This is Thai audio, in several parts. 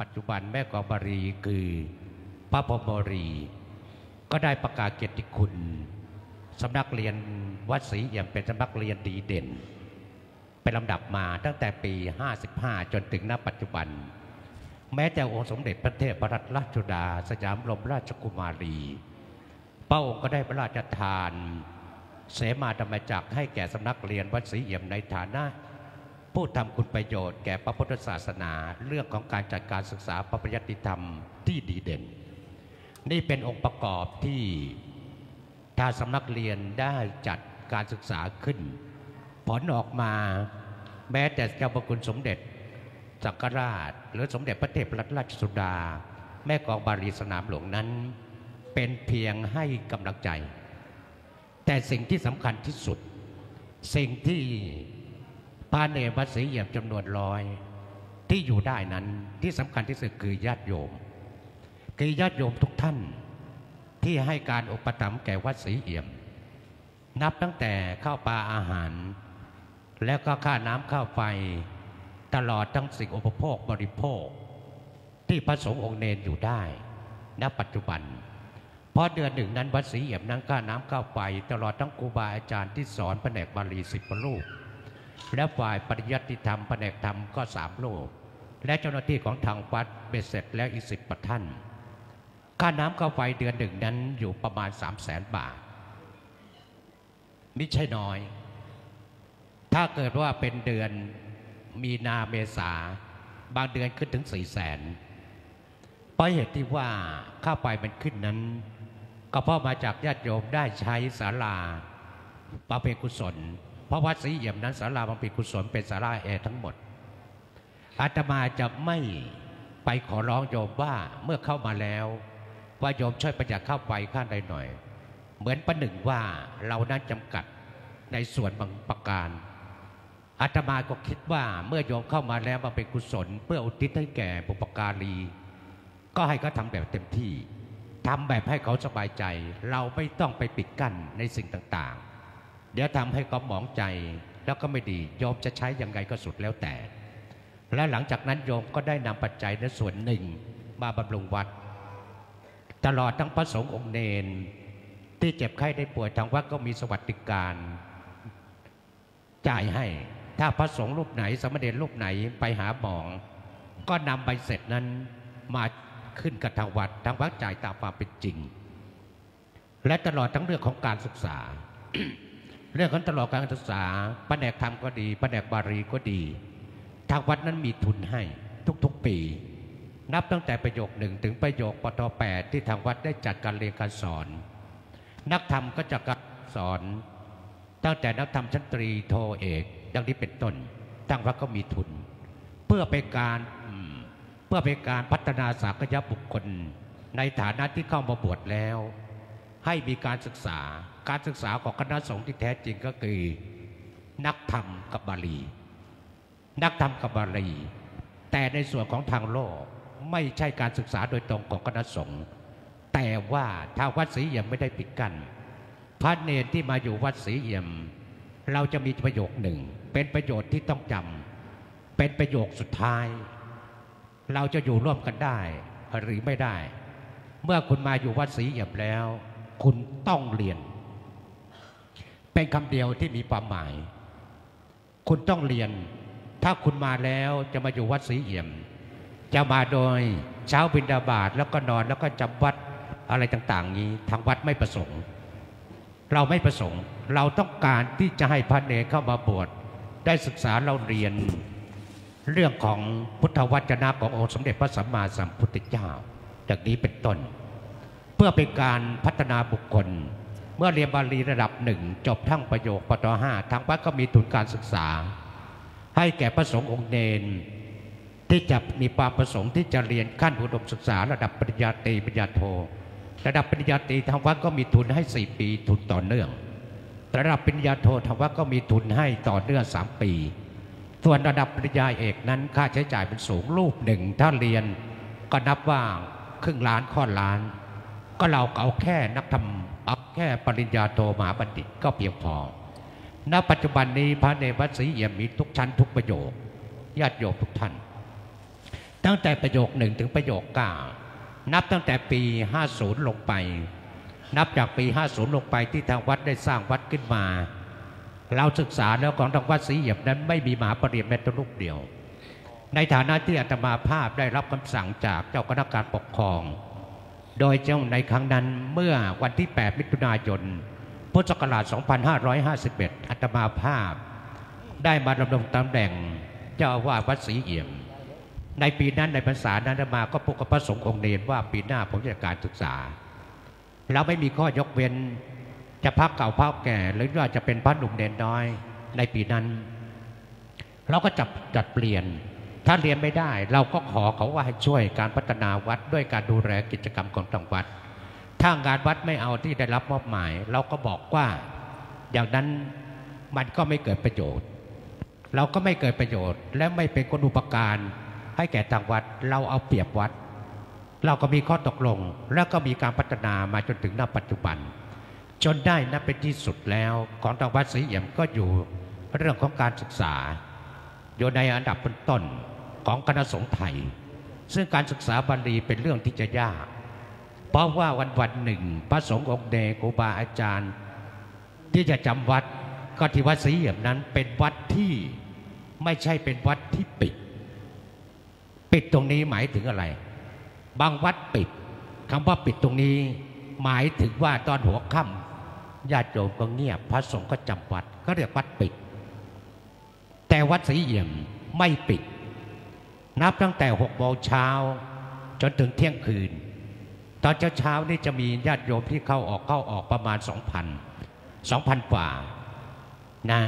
ปัจจุบันแม่กอบารีคือพระพรหมรี ก็ได้ประกาศเกียรติคุณสำนักเรียนวัดศรีเอี่ยมเป็นสำนักเรียนดีเด่น เป็นลำดับมาตั้งแต่ปี 55 จนถึงณปัจจุบัน แม้แต่องค์สมเด็จพระเทพรัตนราชสุดา สยามรมราชกุมารีพระองค์ก็ได้พระราชทาน เสมาธรรมจักรให้แก่สำนักเรียนวัดศรีเอี่ยมในฐานะ ผู้ทำคุณประโยชน์แก่พระพุทธศาสนา เรื่องของการจัดการศึกษาพระปริยัติธรรมที่ดีเด่น นี่เป็นองค์ประกอบที่ทางสำนักเรียนได้จัดการศึกษาขึ้น ผลออกมาแม้แต่เจ้าพระคุณสมเด็จจักรราช หรือสมเด็จพระเทพรัตนราชสุดา แม่กองบาลีสนามหลวงนั้น เป็นเพียงให้กำลังใจ แต่สิ่งที่สำคัญที่สุด สิ่งที่ พระเนรวัดศรีเอี่ยมจำนวนร้อย ที่อยู่ได้นั้นที่สำคัญที่สุดคือญาติโยม คือญาติโยมทุกท่านที่ให้การอุปถัมภ์แก่วัดศรีเอี่ยม นับตั้งแต่ข้าวปลาอาหาร แล้วก็ค่าน้ำค่าวไฟ ตลอดทั้งสิ่งอุปโภคบริโภค ที่พระสงฆ์องค์เนรอยู่ได้ ณปัจจุบันเพราะเดือนหนึ่งนั้นวัดศรีเอี่ยมนั้นค่าน้ำค่าวไฟ ตลอดทั้งครูบาอาจารย์ที่สอนแผนกบาลีสิบรูป และฝ่ายปริยัติธรรมแผนกธรรมก็สามรูปและเจ้าหน้าที่ของทางวัดเบ็ดเสร็จแล้วอีกสิบประท่านค่าน้ำค่าไฟเดือนหนึ่งนั้นอยู่ประมาณ3 0 0แสนบาทไม่ใช่น้อย ถ้าเกิดว่าเป็นเดือนมีนาเมษา บางเดือนขึ้นถึง4ี่แสนเพราะเหตุที่ว่าค่าไฟมันขึ้นนั้น ก็เพราะมาจากญาติโยมได้ใช้ศาลาบำเพกุศล เพราะวัดศรีเอี่ยมนั้นศาลาบำเพ็ญกุศลเป็นศาลาแอร์ทั้งหมด อาตมาจะไม่ไปขอร้องโยมว่าเมื่อเข้ามาแล้วว่าโยมช่วยประหยัดค่าไฟค่าใดหน่อย เหมือนประหนึ่งว่าเรานั้นจำกัดในส่วนบางประการอาตมาก็คิดว่าเมื่อโยมเข้ามาแล้วมาเป็นกุศล เพื่ออุทิศให้แก่บุปการี ก็ให้เขาทำแบบเต็มที่ทำแบบให้เขาสบายใจ เราไม่ต้องไปปิดกั้นในสิ่งต่างๆ เดี๋ยวทำให้เขาหมองใจแล้วก็ไม่ดีโยมจะใช้ยังไงก็สุดแล้วแต่ และหลังจากนั้นโยมก็ได้นำปัจจัยในส่วนหนึ่งมาบำรุงวัด ตลอดทั้งพระสงฆ์องค์เนน ที่เจ็บไข้ได้ป่วยทางวัดก็มีสวัสดิการ จ่ายให้ถ้าพระสงฆ์รูปไหน สมเด็จรูปไหนไปหาหมอก็นำใบเสร็จนั้นมาขึ้นกับทางวัดทางวัดจ่ายตามความเป็นจริง และตลอดทั้งเรื่องของการศึกษา เรื่องของตลอดการศึกษาแผนกธรรมก็ดีแผนกบาลีก็ดี ทางวัดนั้นมีทุนให้ทุกๆปี นับตั้งแต่ประโยคหนึ่งถึงประโยคปทแปดที่ทางวัดได้จัดการเรียนการสอน นักธรรมก็จะการสอน ตั้งแต่นักธรรมชั้นตรีโทเอกดังนี้เป็นต้นทางวัดก็มีทุน เพื่อเป็นการเพื่อเป็นการพัฒนาศักยบุคคล ในฐานะที่เข้ามาบวชแล้ว ให้มีการศึกษา การศึกษาของคณะสงฆ์ที่แท้จริงก็คือ นักธรรมกับบาลี นักธรรมกับบาลี แต่ในส่วนของทางโลกไม่ใช่การศึกษาโดยตรงของคณะสงฆ์แต่ว่าทางวัดศรีเอี่ยมไม่ได้ปิดกั้นพระเนรที่มาอยู่วัดศรีเอี่ยม เราจะมีประโยคหนึ่ง เป็นประโยชน์ที่ต้องจำเป็นประโยคสุดท้าย เราจะอยู่ร่วมกันได้หรือไม่ได้ เมื่อคุณมาอยู่วัดศรีเอี่ยมแล้ว คุณต้องเรียน เป็นคำเดียวที่มีความหมาย คุณต้องเรียน ถ้าคุณมาแล้วจะมาอยู่วัดศรีเอี่ยม จะมาโดยเช้าบินดาบาตแล้วก็นอนแล้วก็จำวัดอะไรต่าง ๆ นี้ ทางวัดไม่ประสงค์ เราไม่ประสงค์ เราต้องการที่จะให้พระเนรเข้ามาบวชได้ศึกษาเราเรียนเรื่องของพุทธวจนะขององค์สมเด็จพระสัมมาสัมพุทธเจ้าจากนี้เป็นต้น เพื่อเป็นการพัฒนาบุคคล เมื่อเรียนบาลีระดับหนึ่งจบทั้งประโยคปตห้าทางวัดก็มีทุนการศึกษา ให้แก่พระสงฆ์องค์เนนที่จะมีความประสงค์ที่จะเรียนขั้นอุดมศึกษา ระดับปริญญาตรีปริญญาโท ระดับปริญญาตรีทางวัดก็มีทุนให้ 4 ปีทุนต่อเนื่อง ระดับปริญญาโททางวัดก็มีทุนให้ต่อเนื่อง 3 ปี ส่วนระดับปริญญาเอกนั้นค่าใช้จ่ายเป็นสูงรูปหนึ่งถ้าเรียนก็นับว่าครึ่งล้านข้อล้าน ก็เราเอาแค่นักธรรม เอาแค่ปริญญาโทมหาบัณฑิตก็เพียงพอ ณ ปัจจุบันนี้พระในวัดศรีเอี่ยมมีทุกชั้นทุกประโยคญาติโยมทุกท่าน ตั้งแต่ประโยคหนึ่งถึงประโยคเก้านับตั้งแต่ปี 50 ลงไป นับจากปี 50 ลงไปที่ทางวัดได้สร้างวัดขึ้นมา เราศึกษาแล้วของทางวัดศรีเหยียบนั้นไม่มีมหาปรริญญาแม้แต่ลูกเดียว ในฐานะที่อาตมาภาพได้รับคำสั่งจากเจ้าคณะการปกครอง โดยเจ้าในครั้งนั้นเมื่อวันที่ 8 มิถุนายน พุทธศักราช 2551อาตมาภาพ ได้มาดำรงตำแหน่งเจ้าอาวาสวัดศรีเอี่ยม ในปีนั้นในพรรษานั้นอาตมาก็พูดกับพระสงฆ์องค์เนรว่าปีหน้าผมจะการศึกษาเราไม่มีข้อยกเว้นจะพักเก่าพักแก่หรือว่าจะเป็นพระหนุ่มเนรน้อยในปีนั้น เราก็จับจัดเปลี่ยน ถ้าเรียนไม่ได้เราก็ขอเขาว่าให้ช่วยการพัฒนาวัดด้วยการดูแลกิจกรรมของทางวัด ถ้างานวัดไม่เอาที่ได้รับมอบหมาย เราก็บอกว่าอย่างนั้นมันก็ไม่เกิดประโยชน์ เราก็ไม่เกิดประโยชน์ และไม่เป็นคุณอุปการให้แก่ทางวัดเราเอาเปรียบวัด เราก็มีข้อตกลง แล้วก็มีการพัฒนามาจนถึงณปัจจุบัน จนได้นับเป็นที่สุดแล้วของทางวัดศรีเอี่ยมก็อยู่เรื่องของการศึกษา อยู่ในอันดับต้นๆ ของคณะสงฆ์ไทย ซึ่งการศึกษาบาลีเป็นเรื่องที่จะยาก เพราะว่าวันวันหนึ่ง พระสงฆ์องค์เดครูบาอาจารย์ ที่จะจำวัดก็ที่วัดศรีเอี่ยมนั้นเป็นวัดที่ไม่ใช่เป็นวัดที่ปิด ปิดตรงนี้หมายถึงอะไร บางวัดปิดคำว่าปิดตรงนี้หมายถึงว่าตอนหัวค่ำญาติโยมก็เงียบ พระสงฆ์ก็จำวัดก็เรียกวัดปิด แต่วัดศรีเอี่ยมไม่ปิด นับตั้งแต่หกโมงเช้าจนถึงเที่ยงคืน ตอนเช้าๆนี่จะมีญาติโยมที่เข้าออกเข้าออกประมาณ2,000 2,000กว่านะ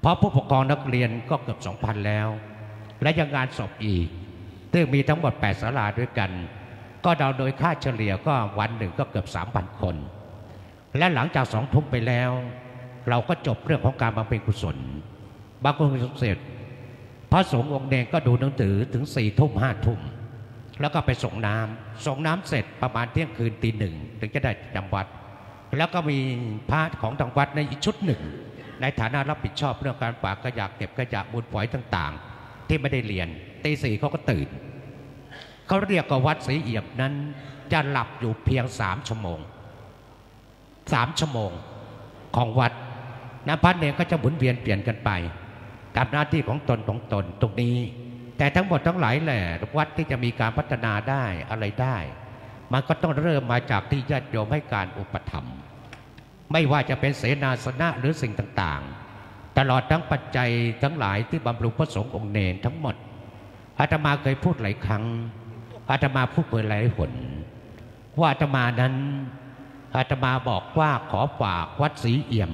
เพราะผู้ปกครองนักเรียนก็เกือบ2,000แล้ว และยังงานศพอีกซึ่งมีทั้งหมด8สาราด้วยกัน ก็เดาโดยค่าเฉลี่ยก็วันหนึ่งก็เกือบ3,000คน และหลังจากสองทุ่มไปแล้ว เราก็จบเรื่องของการบำเพ็ญกุศลบางคนกุศลเสร็จ พระสงฆ์องค์เดงก็ดูหนังสือถึงสี่ทุ่มห้าทุ่มแล้วก็ไปส่งน้ำส่งน้ำเสร็จประมาณเที่ยงคืนตีหนึ่งถึงจะได้จำวัด แล้วก็มีพระของทางวัดในอีกชุดหนึ่ง ในฐานะรับผิดชอบเรื่องการฝากขยะเก็บขยะมูลฝอยต่างๆ ที่ไม่ได้เรียนตีสี่เขาก็ตื่นเขาเรียกว่าวัดศรีเอี่ยมนั้น จะหลับอยู่เพียงสามชั่วโมงสามชั่วโมงของวัดนะพระเนรก็จะหมุนเวียนเปลี่ยนกันไป ตามหน้าที่ของตนของตนตรงนี้ แต่ทั้งหมดทั้งหลายแหละวัดที่จะมีการพัฒนาได้อะไรได้ มันก็ต้องเริ่มมาจากที่ญาติโยมให้การอุปถัมภ์ไม่ว่าจะเป็นเสนาสนะหรือสิ่งต่างๆ ตลอดทั้งปัจจัยทั้งหลายที่บำรุงพระสงฆ์องค์เนรทั้งหมดอาตมาเคยพูดหลายครั้งอาตมาพูดเปิดหลายหนว่าอาตมานั้นอาตมาบอกว่าขอฝากวัดศรีเอี่ยม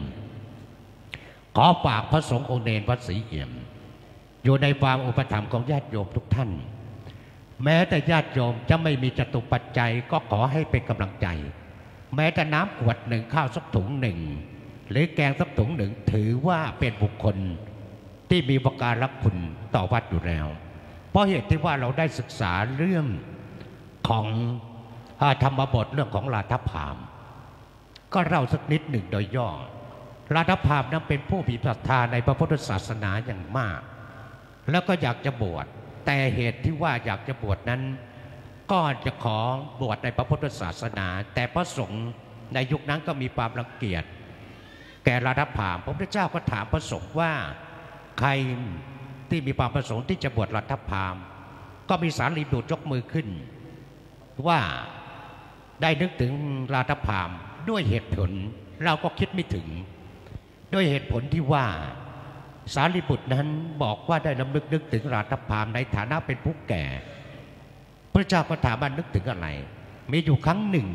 ขอฝากพระสงฆ์องค์เนรวัดศรีเอี่ยม อยู่ในความอุปถัมภ์ของญาติโยมทุกท่าน แม้แต่ญาติโยมจะไม่มีจตุปัจจัยก็ขอให้เป็นกำลังใจ แม้แต่น้ำขวดหนึ่งข้าวสักถุงหนึ่งหรือแกงสักถุงหนึ่งถือว่าเป็นบุคคลที่มีประการรักคุณต่อวัดอยู่แล้ว เพราะเหตุที่ว่าเราได้ศึกษาเรื่องของธรรมบทเรื่องของลาทพาม ก็เล่าสักนิดหนึ่งโดยย่อ ลาทพามนั้นเป็นผู้มีศรัทธาในพระพุทธศาสนาอย่างมาก แล้วก็อยากจะบวชแต่เหตุที่ว่าอยากจะบวชนั้น ก็จะขอบวชในพระพุทธศาสนา แต่พระสงฆ์ในยุคนั้นก็มีความรังเกียจแก่รัฐพามพระพุทธเจ้าก็ถามพระสงฆ์ว่าใครที่มีความประสงค์ที่จะบวชรัฐพามก็มีสารีบุตรยกมือขึ้น ว่าได้นึกถึงราฐพามด้วยเหตุผลเราก็คิดไม่ถึง ด้วยเหตุผลที่ว่าสารีบุตรนั้นบอกว่าได้ลำลึกนึกถึงราฐพามในฐานะเป็นผู้แก่ พระเจ้าก็ถามว่านึกถึงอะไร มีอยู่ครั้งหนึ่ง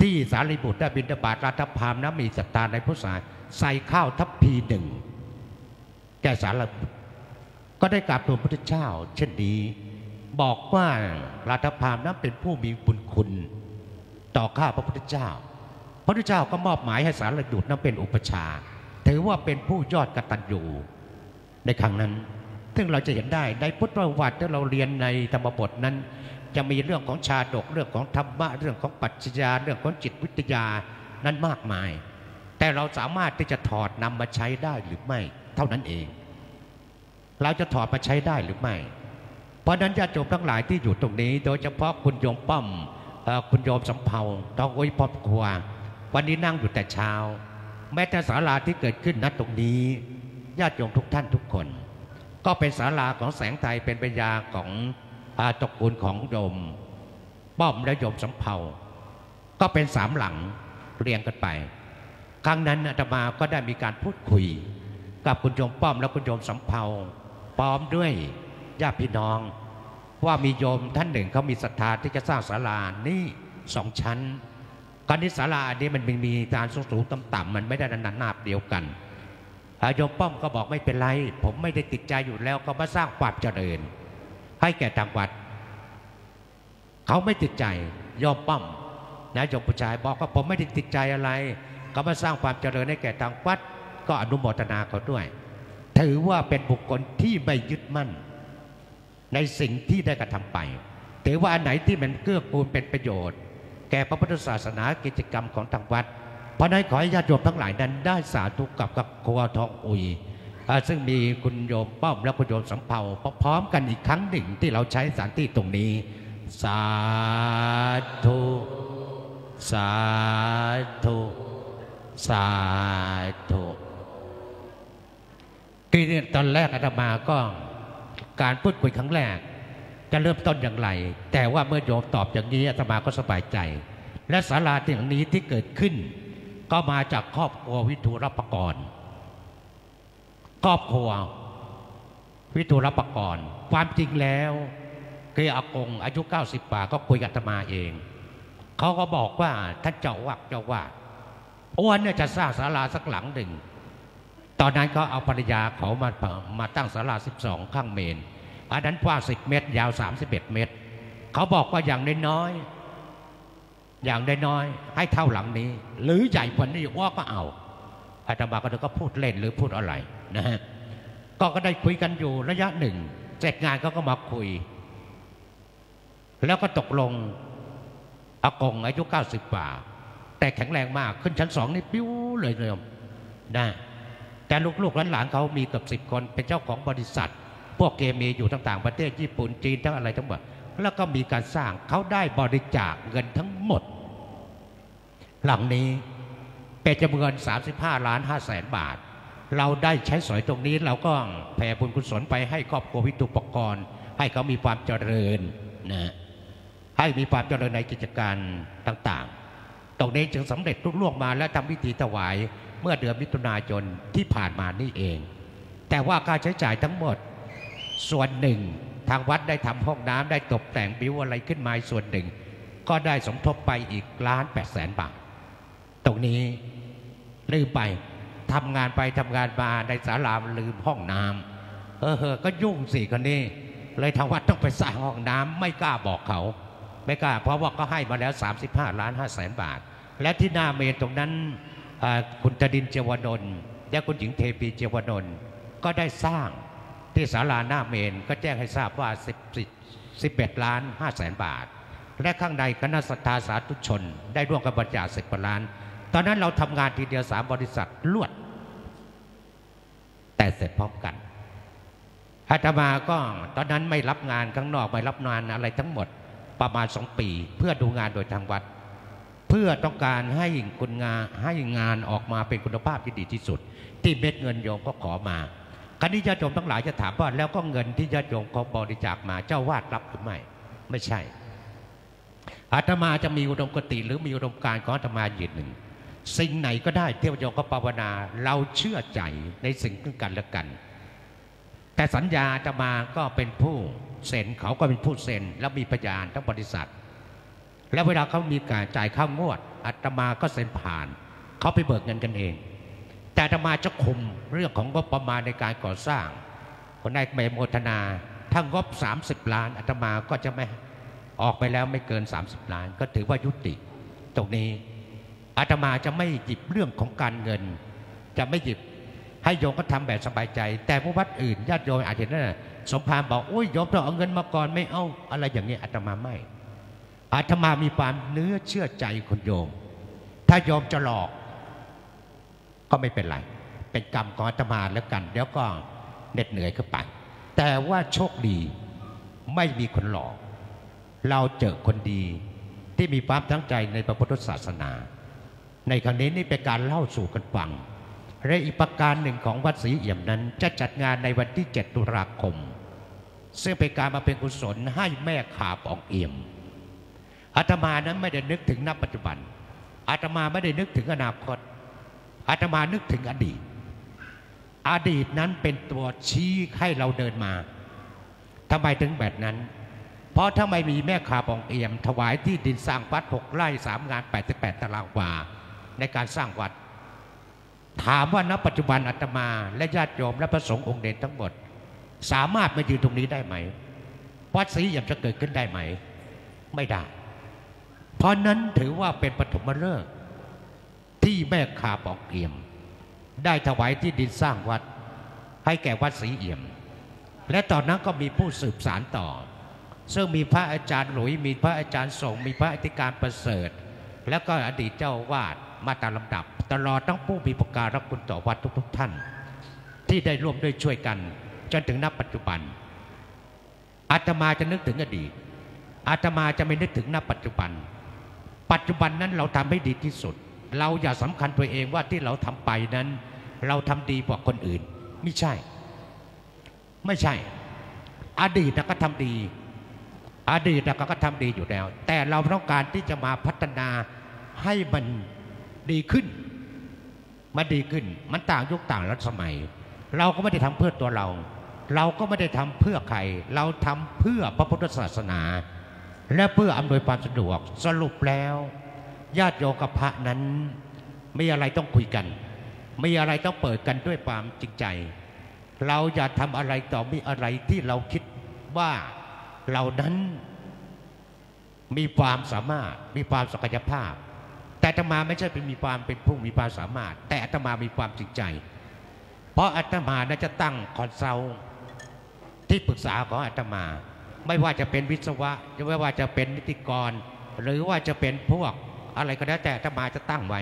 ที่สารีบุตรได้บิณฑบาตราฐพามนะมีศรัทธาในพุทธศาสาใส่ข้าวทัพพีหนึ่งแก่สารีบุตรก็ได้กราบทูลพระพุทธเจ้า เช่นนี้ บอกว่าราฐพามนั้นเป็นผู้มีบุญคุณ ต่อข้าพระพุทธเจ้า พระพุทธเจ้าก็มอบหมายให้สารดุษนั้นเป็นอุปชา ถือว่าเป็นผู้ยอดกตัญญูในครั้งนั้น ซึ่งเราจะเห็นได้ในพุทธประวัติที่เราเรียนในธรรมบทนั้น จะมีเรื่องของชาดกเรื่องของธรรมะเรื่องของปรัชญาเรื่องของจิตวิทยานั้นมากมาย แต่เราสามารถที่จะถอดนำมาใช้ได้หรือไม่เท่านั้นเอง เราจะถอดมาใช้ได้หรือไม่ เพราะนั้นญาติโยมทั้งหลายที่อยู่ตรงนี้ โดยเฉพาะคุณโยมป้อมคุณโยมสำเภาต้องอ้ยพอบครัว วันนี้นั่งอยู่แต่เช้า แม้แต่ศาลาที่เกิดขึ้นณตรงนี้ญาติโยมทุกท่านทุกคน ก็เป็นศาลาของแสงไทยเป็นปัญญาของอาตกูลของโยมป้อมและโยมสำเภาก็เป็นสามหลังเรียงกันไป ครั้งนั้นอาตมาก็ได้มีการพูดคุย กับคุณโยมป้อมและคุณโยมสำเภาพร้อมด้วยญาติพี่น้อง ว่ามีโยมท่านหนึ่งเขามีศรัทธาที่จะสร้างศาลานี่สองชั้น การนี้ศาลาอันนี้มันมีมีทางสูงๆต่ำๆมันไม่ได้นันนาบเดียวกันโยมป้อมก็บอกไม่เป็นไร ผมไม่ได้ติดใจอยู่แล้วก็มาสร้างความเจริญ ให้แก่ทางวัด เขาไม่ติดใจยอมป้อมนะโยมผู้ชายบอกว่าผมไม่ได้ติดใจอะไร ก็มาสร้างความเจริญให้แก่ทางวัด ก็อนุโมทนาเขาด้วย ถือว่าเป็นบุคคลที่ไม่ยึดมั่น ในสิ่งที่ได้กระทำไป ถือว่าอันไหนที่มันเกื้อกูลเป็นประโยชน์ ก่พระพุทธศาสนากิจกรรมของทางวัด เพราะนั้นขอให้ญาติโยมทั้งหลายนั้นได้สาธุกับกับครัวทองอุยอ่าซึ่งมีคุณโยมป้อมและคุณโยมสำเภาพร้อมกันอีกครั้งหนึ่งที่เราใช้สถานที่ตรงนี้ สาธุ สาธุ สาธุคือตอนแรกอาตมาก็การพูดคุยครั้งแรก จะเริ่มต้นอย่างไร แต่ว่าเมื่อโยมตอบอย่างนี้อาตมาก็สบายใจ และศาลาที่แห่งนี้ที่เกิดขึ้น ก็มาจากครอบครัววิทูรปกรณ์ครอบครัววิทูรปกรณ์ความจริงแล้วคืออากงอายุ 90กว่าก็คุยกับอาตมาเอง เขาก็บอกว่าท่านเจ้าวักเจ้าว่าอ้วนเนี่ยจะสร้างศาลาสักหลังหนึ่ง ตอนนั้นเขาเอาภรรยาเขามามาตั้งศาลา 12 ข้างเมน อันนั้นกว้าง10เมตร ยาว31เมตร เขาบอกว่าอย่างน้อยๆอย่างน้อยๆให้เท่าหลังนี้ หรือใหญ่กว่านี้ว่าก็เอาอาตมาก็เลยก็พูดเล่นหรือพูดอะไรนะฮะก็ก็ได้คุยกันอยู่ระยะหนึ่งเสร็จงานเขาก็มาคุย แล้วก็ตกลงอากงอายุ 90กว่า แต่แข็งแรงมากขึ้นชั้นสองนี่ปิ้วเลยเลยนะแต่ลูกๆหลานๆเขามีเกือบสิบคนเป็นเจ้าของบริษัท พวกเกมีอยู่ต่างๆประเทศญี่ปุ่นจีนทั้งอะไรทั้งหมดแล้วก็มีการสร้างเขาได้บริจาคเงินทั้งหมด หลังนี้เป็นจำนวน 35 ล้าน5แสนบาท เราได้ใช้สอยตรงนี้เราก็แผ่บุญกุศลไปให้ครอบครัววิทุปกรณ์ ให้เขามีความเจริญนะให้มีความเจริญในกิจการต่างๆ ตรงนี้จึงสำเร็จรุ่ล่วงมาและทำพิธีถวายเมื่อเดือนมิถุนายนที่ผ่านมานี่เอง แต่ว่าค่าใช้จ่ายทั้งหมด ส่วนหนึ่ง ทางวัดได้ทำห้องน้ำได้ตกแต่งบิวอะไรขึ้นมาส่วนหนึ่ง ก็ได้สมทบไปอีกล้านแปดแสนบาท ตรงนี้ลืมไปทำงานไปทำงานมาในศาลามลืมห้องน้ำเออเออก็ยุ่งสิคนนี้ เลยทางวัดต้องไปสร้างห้องน้ำไม่กล้าบอกเขา ไม่กล้า เพราะว่าก็ให้มาแล้ว 35 ล้าน5แสนบาท และที่หน้าเมนตรงนั้นคุณตดินเจวนนท์และคุณหญิงเทปีเจวนนท์ก็ได้สร้าง ที่ศาลาหน้าเมนก็แจ้งให้ทราบว่า 11 ล้าน5แสนบาท และข้างในคณะสัตยาสาธุชน ได้ร่วมกับบริจาคสิบล้าน ตอนนั้นเราทำงานทีเดียวสามบริษัทลวด แต่เสร็จพร้อมกันอาตมาก็ตอนนั้นไม่รับงานข้างนอกไม่รับงานอะไรทั้งหมดประมาณสองปี เพื่อดูงานโดยทางวัด เพื่อต้องการให้คุณงานให้งานออกมาเป็นคุณภาพที่ดีที่สุด ที่เม็ดเงินโยมก็ขอมา คราวนี้ญาติโยมทั้งหลายจะถามว่าแล้วก็เงินที่ญาติโยมเขาบริจาคมาเจ้าวาดรับหรือไม่ไม่ใช่อาตมาจะมีอุดมคติหรือมีอุดมการของอาตมาอย่างหนึ่ง สิ่งไหนก็ได้เที่ยวโยมก็ภาวนา เราเชื่อใจในสิ่งซึ่งกันและกัน แต่สัญญาอาตมาก็เป็นผู้เซ็นเขาก็เป็นผู้เซ็นแล้วมีพยานทั้งบริษัท แล้วเวลาเขามีการจ่ายค่างวดอาตมาก็เซ็นผ่าน เขาไปเบิกเงินกันเอง แต่อาตมาจะคุมเรื่องของงบประมาณในการก่อสร้างคนนายเมโมทนาถ้างบ 30 ล้านอาตมาก็จะไม่ออกไปแล้วไม่เกิน 30 ล้าน ก็ถือว่ายุติ ตรงนี้อาตมาจะไม่หยิบเรื่องของการเงิน จะไม่หยิบให้โยมก็ทำแบบสบายใจ แต่ผู้วัดอื่นญาติโยมอาจจะเห็นนะสมภารบอกโอ้ยโยมต้องเอาเงินมาก่อนไม่เอาอะไรอย่างนี้อาตมาไม่อาตมามีความเนื้อเชื่อใจคนโยม ถ้าโยมจะหลอก ก็ไม่เป็นไร เป็นกรรมของอาตมาแล้วกันเดี๋ยวก็เหน็ดเหนื่อยขึ้นไป แต่ว่าโชคดีไม่มีคนหลอก เราเจอคนดีที่มีความตั้งใจในพระพุทธศาสนา ในครั้งนี้นี่เป็นการเล่าสู่กันฟังและอีกประการหนึ่งของวัดศรีเอี่ยมนั้น จะจัดงานในวันที่ 7 ตุลาคม ซึ่งเป็นการมาเป็นกุศลให้แม่ขาบออกเอี่ยมอาตมานั้นไม่ได้นึกถึงณปัจจุบันอาตมาไม่ได้นึกถึงอนาคต อาตมานึกถึงอดีต อดีตนั้นเป็นตัวชี้ให้เราเดินมาทำไมถึงแบบนั้น เพราะถ้าไม่มีแม่ขาบองเอี่ยม ถวายที่ดินสร้างวัดหกไร่สามงาน 88 ตารางวา ในการสร้างวัด ถามว่าณปัจจุบันอาตมา และญาติโยมและพระสงฆ์องค์เด่นทั้งหมด สามารถมายืนตรงนี้ได้ไหมวัดศรีเอี่ยมจะเกิดขึ้นได้ไหม ไม่ได้ เพราะนั้นถือว่าเป็นปฐมฤกษ์ ที่แม่ขาบองเอี่ยม ได้ถวายที่ดินสร้างวัดให้แก่วัดศรีเอี่ยม และตอนนั้นก็มีผู้สืบสารต่อ ซึ่งมีพระอาจารย์หลุยมีพระอาจารย์ส่งมีพระอธิการประเสริฐ แล้วก็อดีตเจ้าวาดมาตามลำดับ ตลอดทั้งผู้มีประการรับคุณต่อวัดทุก ๆ ท่าน ที่ได้ร่วมด้วยช่วยกัน จนถึงนับปัจจุบันอาตมาจะนึกถึงอดีตอาตมาจะไม่นึกถึงนับปัจจุบัน ปัจจุบันนั้นเราทำให้ดีที่สุด เราอย่าสำคัญตัวเองว่าที่เราทำไปนั้น เราทำดีกว่าคนอื่น ไม่ใช่ ไม่ใช่ อดีตก็ทำดี อดีตน่ะก็ทำดีอยู่แล้ว แต่เราต้องการที่จะมาพัฒนาให้มันดีขึ้นมันดีขึ้น มันต่างยุคต่างรัชสมัย เราก็ไม่ได้ทำเพื่อตัวเรา เราก็ไม่ได้ทำเพื่อใคร เราทำเพื่อพระพุทธศาสนา และเพื่ออำนวยความสะดวกสรุปแล้ว ญาติโยมกับพระนั้นไมีอะไรต้องคุยกัน ไมีอะไรต้องเปิดกันด้วยความจริงใจ เราอย่าทำอะไรต่อมีอะไรที่เราคิดว่าเรานั้นมีความสามารถมีความศักยภาพ แต่อาตมาไม่ใช่เป็นมีความเป็นผู้มีความสามารถ แต่อาตมามีความจริงใจ เพราะอาตมาน่าจะตั้ง consult ที่ปรึกษาของอาตมา ไม่ว่าจะเป็นวิศวะไม่ว่าจะเป็นนิติกร หรือว่าจะเป็นพวก อะไรก็แล้วแต่อามาจะตั้งไว้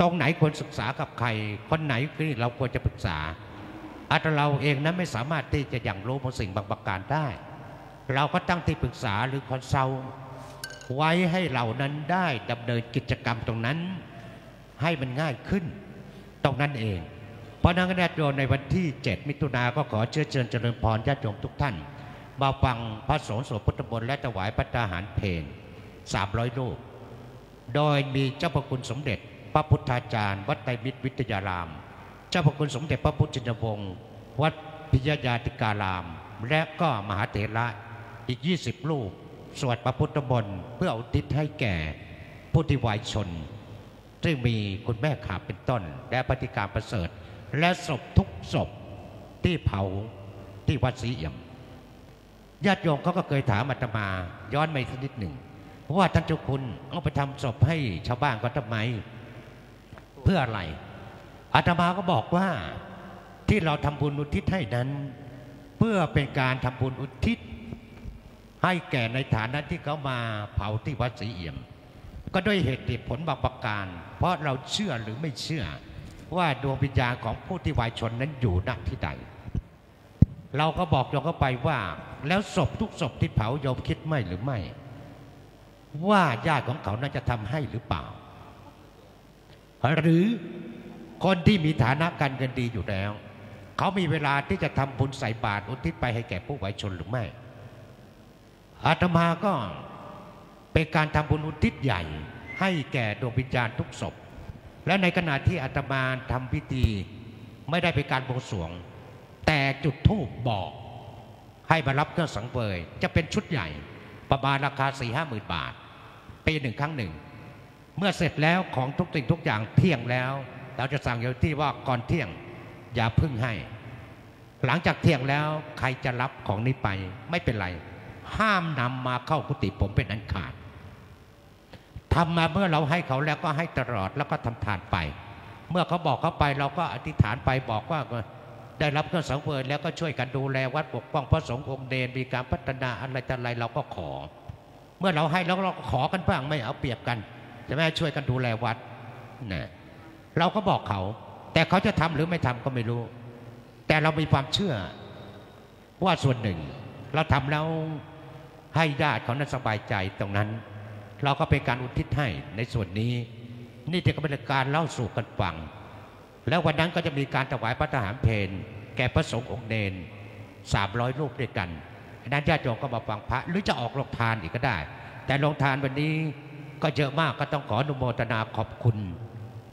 ตรงไหนควรศึกษากับใคร คนไหนที่เราควรจะปรึกษาอาตเราเองนั้นไม่สามารถที่จะอย่างรู้บางสิ่งบางประการได้ เราก็ตั้งที่ปรึกษาหรือคอนซัลไว้ให้เรานั้นได้ดำเนินกิจกรรมตรงนั้น ให้มันง่ายขึ้น ตรงนั้นเอง เพราะนั้นญาติโยมในวันที่ 7 มิถุนาก็ขอเชื้อเชิญเจริญพรญาติโยมทุกท่าน มาฟังพระสงฆ์สวดพุทธมนต์และถวายพระทหารเพล300รูป โดยมีเจ้าพระคุณสมเด็จ พระพุทธาจารย์ วัดไตรมิตรวิทยาราม เจ้าพระคุณสมเด็จพระพุทธชินวงศ์วัดพิยญาติการาม และก็มหาเถระอีก 20 รูป สวดพระพุทธมนต์เพื่ออุทิศให้แก่ผู้ที่วายชน ซึ่งมีคุณแม่ขาเป็นต้น และปฏิการประเสริฐ และศพทุกศพที่เผาที่วัดศรีเอี่ยมญาติโยมเขาก็เคยถามอาตมาย้อนมาอีกสักนิดหนึ่ง พราะว่าท่านเจ้าคุณเอาไปทำศพให้ชาวบ้านก็ทำไม เพื่ออะไรอาตมาก็บอกว่าที่เราทำบุญอุทิศให้นั้น เพื่อเป็นการทำบุญอุทิศ ให้แก่ในฐานะที่เขามาเผาที่วัดศรีเอี่ยม ก็ด้วยเหตุผลบางประการ เพราะเราเชื่อหรือไม่เชื่อ ว่าดวงวิญญาณของผู้ที่วายชนนั้นอยู่ณที่ใดเราก็บอกโยมเข้าไปว่า แล้วศพทุกศพที่เผาโยมคิดไม่หรือไม่ ว่าญาติของเขานั้นจะทำให้หรือเปล่า หรือคนที่มีฐานะการเงินดีอยู่แล้ว เขามีเวลาที่จะทำบุญใส่บาตรอุทิศไปให้แก่ผู้ไหวชนหรือไม่อาตมาก็เป็นการทำบุญอุทิศใหญ่ ให้แก่ดวงวิญญาณทุกศพ และในขณะที่อาตมาทำพิธีไม่ได้เป็นการบวงสรวง แต่จุดธูปบอกให้มารับเครื่องสังเวยจะเป็นชุดใหญ่ประมาณราคาสี่ห้าหมื่นบาท ปีหนึ่งครั้งหนึ่ง เมื่อเสร็จแล้วของทุกสิ่งทุกอย่างเที่ยงแล้ว เราจะสั่งอยู่ที่ว่าก่อนเที่ยงอย่าพึ่งให้ หลังจากเที่ยงแล้วใครจะรับของนี้ไปไม่เป็นไร ห้ามนำมาเข้ากุฏิผมเป็นอันขาดทำมาเมื่อเราให้เขาแล้วก็ให้ตลอดแล้วก็ทำทานไป เมื่อเขาบอกเขาไปเราก็อธิษฐานไปบอกว่าได้รับเครื่องสังเวยแล้วก็ช่วยกันดูแลวัดปกป้องพระสงฆ์องค์เดนมีการพัฒนาอะไรต่ออะไรเราก็ขอ มื่อเราให้แล้วเราก็ขอกันบ้างไม่เอาเปรียบกันจะไม่ช่วยกันดูแลวัดนะเราก็บอกเขา แต่เขาจะทำหรือไม่ทำก็ไม่รู้ แต่เรามีความเชื่อว่าส่วนหนึ่ง เราทำแล้วให้ญาติเขานั้นสบายใจตรงนั้น เราก็เป็นการอุทิศให้ในส่วนนี้ นี่จะเป็นการเล่าสู่กันฟัง แล้ววันนั้นก็จะมีการถวายพระทหารเพลแก่พระสงฆ์องค์เนนสามร้อยรูปด้วยกัน นั้นญาติโยมก็มาฟังพระ หรือจะออกโรงทานอีกก็ได้ แต่โรงทานวันนี้ก็เยอะมากก็ต้องขออนุโมทนาขอบคุณ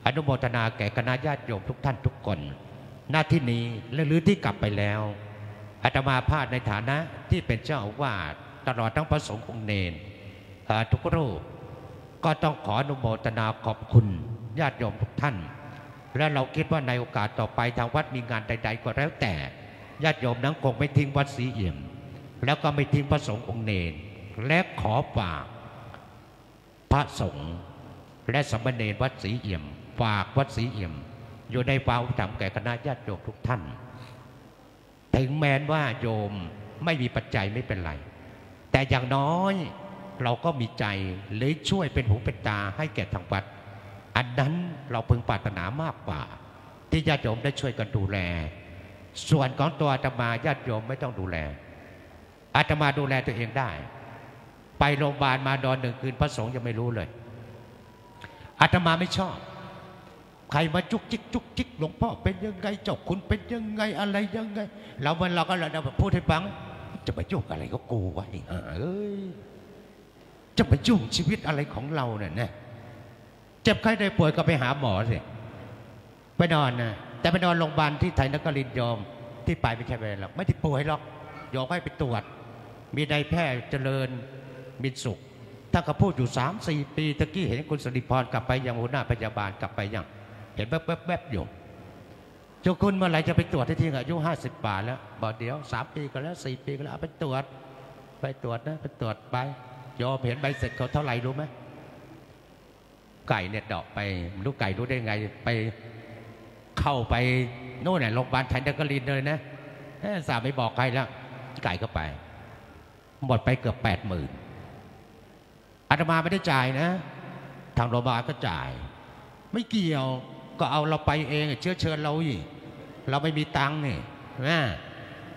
อนุโมทนาแก่คณะญาติโยมทุกท่านทุกคน หน้าที่นี้และหรือที่กลับไปแล้วอาตมาภาพในฐานะที่เป็นเจ้าอาวาสตลอดทั้งพระสงฆ์องค์เนนอ่าทุกรูปก็ต้องขออนุโมทนาขอบคุณญาติโยมทุกท่าน และเราคิดว่าในโอกาสต่อไปทางวัดมีงานใด ๆ ก็แล้วแต่ญาติโยมนั้นคงไม่ทิ้งวัดศรีเอี่ยม แล้วก็ไม่ทิ้งพระสงฆ์องค์เนนและขอฝากพระสงฆ์และสามเณรวัดศรีเอี่ยม ฝากวัดศรีเอี่ยม อยู่ในความอุปถัมภ์แก่คณะญาติโยมทุกท่าน ถึงแม้ว่าโยมไม่มีปัจจัยไม่เป็นไร แต่อย่างน้อยเราก็มีใจหรือช่วยเป็นหูเป็นตาให้แก่ทางวัด อันนั้นเราพึงปรารถนามากกว่า ที่ญาติโยมได้ช่วยกันดูแล ส่วนของตัวอาตมาญาติโยมไม่ต้องดูแล อาตมาดูแลตัวเองได้ ไปโรงพยาบาลมาดอนหนึ่งคืนพระสงฆ์ยังไม่รู้เลย อาตมาไม่ชอบ ใครมาจุกจิกจุกจิกหลวงพ่อเป็นยังไงเจ้าคุณเป็นยังไงอะไรยังไง เรามันเราก็เราพูดให้ฟัง จะมายุ่งอะไรก็กูวะไอ้ห่าเอ้ยจะมายุ่งชีวิตอะไรของเราเนี่ยนะเจ็บไข้ได้ป่วยก็ไปหาหมอสิไปนอนนะแต่ไปนอนโรงพยาบาลที่ไทยนครินทร์ยอมที่ไปไม่ใช่ไปหรอกไม่ได้ป่วยหรอกยอมให้ไปตรวจ มีนายแพทย์เจริญมินสุขถ้าเขาพูดอยู่สามสี่ปีตะกี้เห็นคุณสริพรกลับไปยังหัวหน้าพยาบาลกลับไปยังเห็นแวบๆๆอยู่เจ้าคุณเมื่อไหร่จะไปตรวจที่ที่อายุห้าสิบบาแล้วบอกเดี๋ยวสามปีก็แล้วสี่ปีก็แล้วไปตรวจ ไปตรวจนะไปตรวจไปยอมเห็นใบเสร็จเขาเท่าไหร่รู้ไหมไก่เนี่ยดอกไปรู้ไก่รู้ได้ไงไปเข้าไปโน่นน่ะโรงพยาบาลไทยนครินเลยนะสาไม่บอกใครแล้วไก่ก็ไป หมดไปเกือบแปดหมื่นอาตมาไม่ได้จ่ายนะ ทางโรงพยาบาลก็จ่าย ไม่เกี่ยวก็เอาเราไปเองเชื้อเชิญเราอีกเราไม่มีตังค์นี่นะ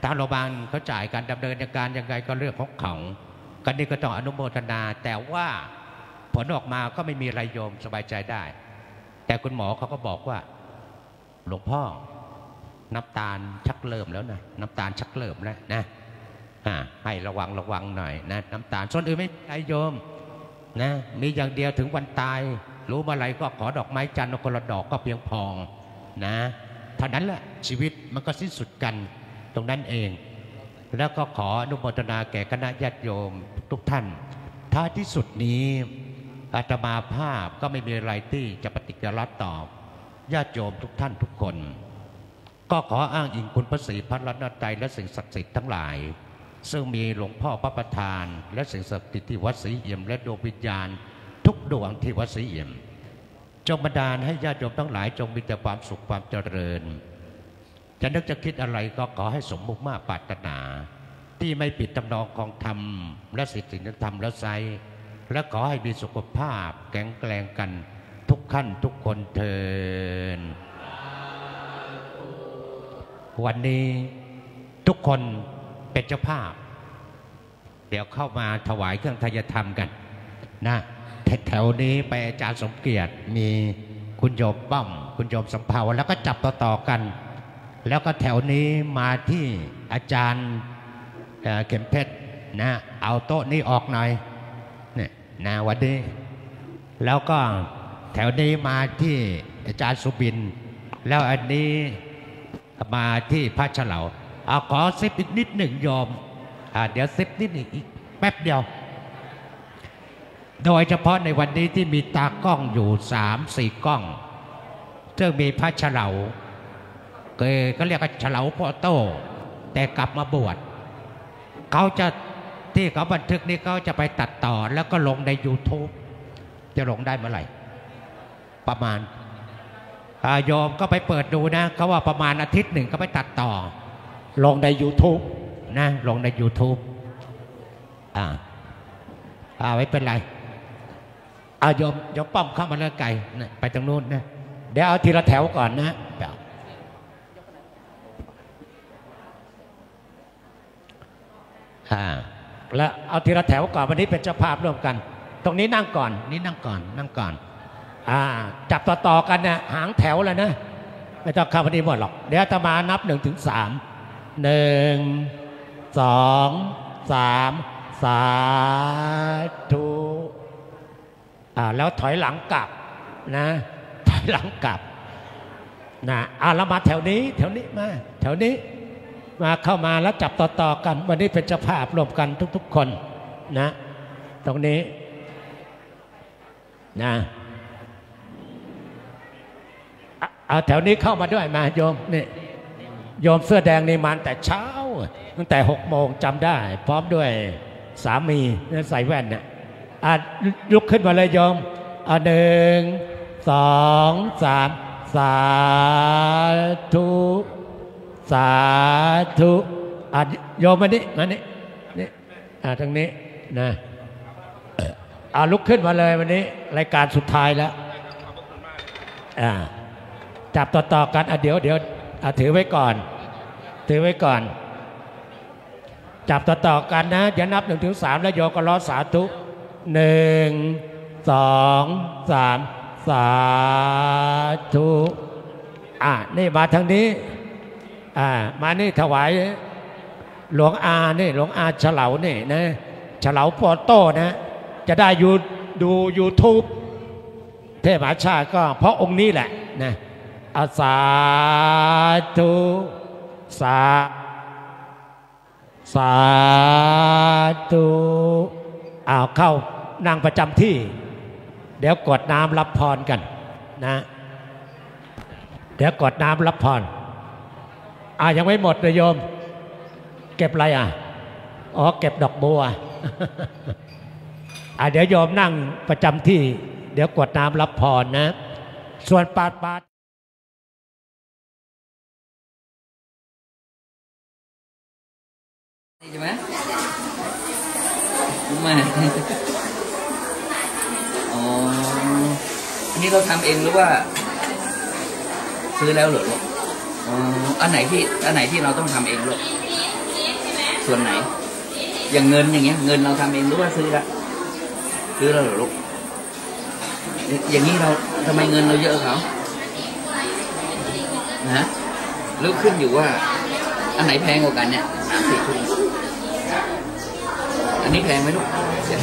ทางโรงพยาบาลเขาจ่ายการดำเนินการยังไงก็เรื่องของเขากันนี่ก็ต้องอนุโมทนา แต่ว่าผลออกมาก็ไม่มีอะไรโยมสบายใจได้ แต่คุณหมอเขาก็บอกว่า หลวงพ่อน้ำตาลชักเริ่มแล้วนะน้ำตาลชักเริ่มแล้วนะ อ่าให้ระวังระวังหน่อยนะน้ำตาลส่วนอื่นไม่เป็นไรโยมนะมีอย่างเดียวถึงวันตาย รู้เมื่อไรก็ขอดอกไม้จันทร์คนละดอกก็เพียงพอนะเท่านั้นแหละชีวิตมันก็สิ้นสุดกันตรงนั้นเอง แล้วก็ขออนุโมทนาแก่คณะญาติโยมทุกท่านท้ายที่สุดนี้อาตมาภาพก็ไม่มีอะไรที่จะปฏิกิริยตอบญาติโยมทุกท่านทุกคน ก็ขออ้างอิงคุณพระศรีพระรัตนตรัยและสิ่งศักดิ์สิทธิ์ทั้งหลาย ซึ่งมีหลวงพ่อพระประธาน และสิ่งศักดิ์สิทธิ์ที่วัดศรีเอี่ยม และดวงวิญญาณ ทุกดวงที่วัดศรีเอี่ยม จงบันดาลให้ญาติโยมทั้งหลายจงมีแต่ความสุขความเจริญ จะนึกจะคิดอะไรก็ขอให้สมมุติมากปรารถนา ที่ไม่ปิดตำนองของธรรม และสิทธิธรรมและไซและขอให้มีสุขภาพแข็งแกร่งกันทุกขั้นทุกคนเทินวันนี้ทุกคน เป็นเจ้าภาพ เดี๋ยวเข้ามาถวายเครื่องทายธรรมกันนะแถวนี้ไปอาจารย์สมเกียรติมีคุณโยมป้อม คุณโยมสัมภาวแล้วก็จับต่อๆกัน แล้วก็แถวนี้มาที่อาจารย์เเข็มเพชรนะเอาโต๊ะนี้ออกหน่อยนี่นะวันนี้แล้วก็แถวนี้มาที่อาจารย์สุบิน แล้วอันนี้มาที่พระเฉลา เอาขอซิปอีกนิดหนึ่งโยมอ่าเดี๋ยวซิปนิดหนึ่งอีกแป๊บเดียว โดยเฉพาะในวันนี้ที่มีตากล้องอยู่สามสี่กล้องซึ่งมีพระเฉลาเกยก็เรียกว่าเฉลาพ่อโตแต่กลับมาบวชเขาจะที่เขาบันทึกนี้เขาจะไปตัดต่อแล้วก็ลงใน YouTube จะลงได้เมื่อไหร่ ประมาณอาโยมก็ไปเปิดดูนะเขาว่าประมาณอาทิตย์หนึ่งเขาไปตัดต่อ ลงใน YouTube นะลงใน YouTube อ่าอ่าไม่เป็นไรอ่ายมยมป้อมเข้ามาแล้วไกลนะไปตรงนู้นนะ เดี๋ยวเอาทีละแถวก่อนนะอ่าแล้วเอาทีละแถวก่อนวันนี้เป็นเจ้าภาพร่วมกัน ตรงนี้นั่งก่อน นี่นั่งก่อน นั่งก่อน อ่า จับต่อๆกันนะหางแถวเลยนะ ไม่ต้องเข้าพอดีหมดหรอก เดี๋ยวอาตมานับหนึ่งถึงสาม หนึ่งสองสามสาธุอ่าแล้วถอยหลังกลับนะ ถอยหลังกลับนะอ่าแล้วมาแถวนี้ แถวนี้มา แถวนี้ มาเข้ามาแล้วจับต่อๆกัน วันนี้เป็นเจ้าภาพรวมกันทุก ๆ คนนะ ตรงนี้นะอะเอาแถวนี้เข้ามาด้วยมาโยมนี่ โยมเสื้อแดงนี่มาตั้งแต่เช้า ตั้งแต่หกโมงจำได้ พร้อมด้วยสามีใส่แว่นเนี่ยอะลุกขึ้นมาเลยโยมอะหนึ่งสองสามสาธุสาธุอะโยมมานี่มานี่นี่อะทางนี้นะอ่ออะลุกขึ้นมาเลยวันนี้ รายการสุดท้ายแล้วอ่าจับต่อๆกันอะเดี๋ยวเดี๋ยว อะถือไว้ก่อน ถือไว้ก่อน จับต่อๆกันนะอย่านับหนึ่งถึงสามแล้วโยก็ร้อสาธุหนึ่งสองสามสาธุอะนี่มาทางนี้อ่ามานี่ถวายหลวงอานี่หลวงอาเฉลานี่นะเฉลาโปโต้นะ จะได้ยูดู YouTube เทพมหาชาติก็เพราะองค์นี้แหละนะ อาสาธุสาสาธุอ้าวเข้านั่งประจำที่ เดี๋ยวกดน้ำรับพรกันนะ เดี๋ยวกดน้ำรับพรอ่ายังไม่หมดเลยโยม เก็บอะไรอะ อ๋อเก็บดอกบัวอ่าเดี๋ยวโยมนั่งประจำที่ เดี๋ยวกดน้ำรับพรนะ ส่วนปาดปาด ใช่ไหมไม่อ๋อ อันนี้เราทำเองหรือว่า ซื้อแล้วหรือลูกอ๋อ อันไหนที่ อันไหนที่เราต้องทำเองลูกส่วนไหน อย่างเงินอย่างเงี้ย เงินเราทำเองหรือว่าซื้อละซื้อแล้วหรือลูกอย่างนี้เราทำไมเงินเราเยอะเขานะหรือขึ้นอยู่ว่า อันไหนแพงกว่ากันเนี่ยสามสี่ทุ่ม อันนี้แพงไหมลูกเดี๋ยว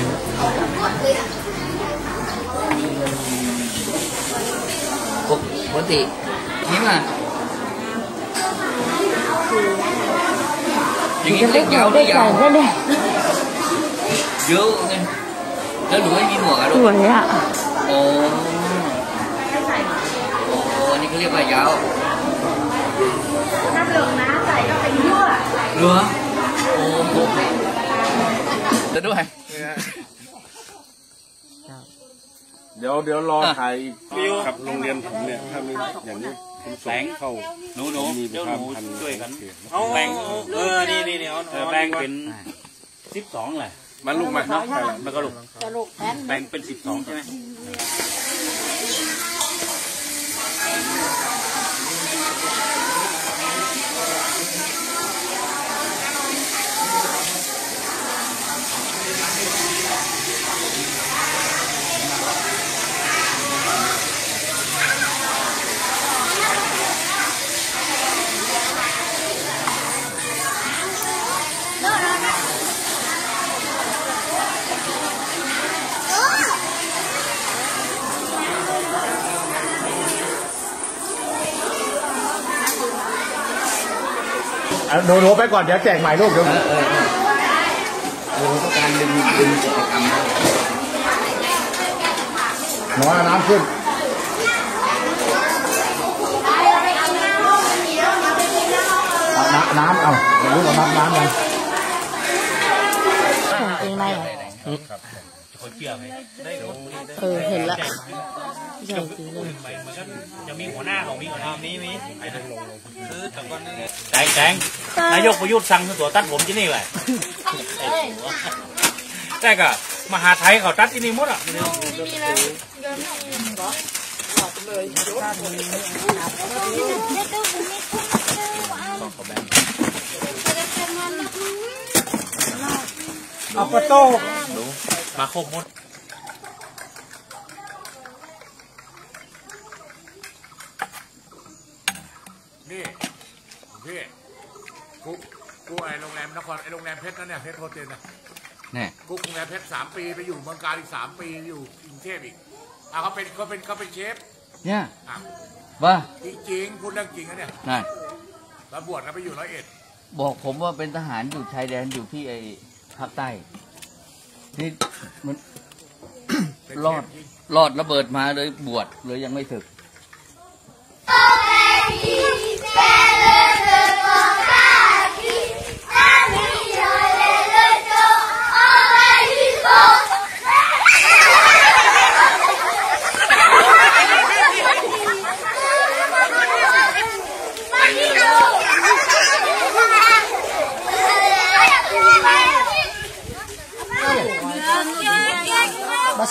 ปกปกตินี่มาอย่างนี้เล็กยาวได้ยาวได้เลยเยอะไงแล้วหนูไม่มีหนวกอะสลูกวยอะโอ้โอ้อันนี้เขาเรียกว่ายาวน้ำเหลืองนะใส่ก็เป็นยั่วเหรอโอ้โห จะด้วย เดี๋ยวเดี๋ยวรอถ่ายกับโรงเรียนผมเนี่ยถ้ามีอย่างนี้คุณส่งเข้าหนูหนูมีเดี๋ยวประหนูชาพันธ์ช่วยกันเขตเอาแบ่งเออนี่นี่นี่เอาเออแบ่งเป็นสิบสองแหละมาลูกมามันก็ลูกสรุปแทนแบ่งเป็นสิบสองใช่ไหม หนูหนูไปก่อนเดี๋ยวแจกใหม่ลูกเดี๋ยวเออเออเออเออต้องการดึงดึงกิจกรรมนะหนูเอาน้ำขึ้นเอาน้ำน้ำเอาลูกเอาน้ำน้ำกันของจริงไหมอะคนเกี่ยวไหมเออเห็นละ ใช่จริงเลยจะมีหัวหน้าของมีหัวหน้ามีมีไอ้นั่นลงลงคือแต่ก่อนนี่แตงแตงนายกประยุทธ์สั่งตัวตัดผมที่นี่แหละแต่ก็มหาไทยเขาตัดที่นี่หมดอะเเอาปะโต้มาครบหมด นี่พี่กูกูไอโรงแรมนครไอโรงแรมเพชรนั่นเนี่ยเพชรโฮเทลนะแน่กูโรงแรมเพชรสามปีไปอยู่เมืองการอีกสามปีอยู่กรุงเทพอีกอะเขาเป็นเขาเป็นเขาเป็นเชฟเนี่ยอะว่าจริงๆพูดเรื่องจริงนะเนี่ยนั่นแล้วบวชกันไปอยู่ร้อยเอ็ดบอกผมว่าเป็นทหารอยู่ชายแดนอยู่ที่ไอ้ภาคใต้นี่มันเป็นรเชอฟดจริงรอดระเบิดมาเลยบวชเลยยังไม่ศึก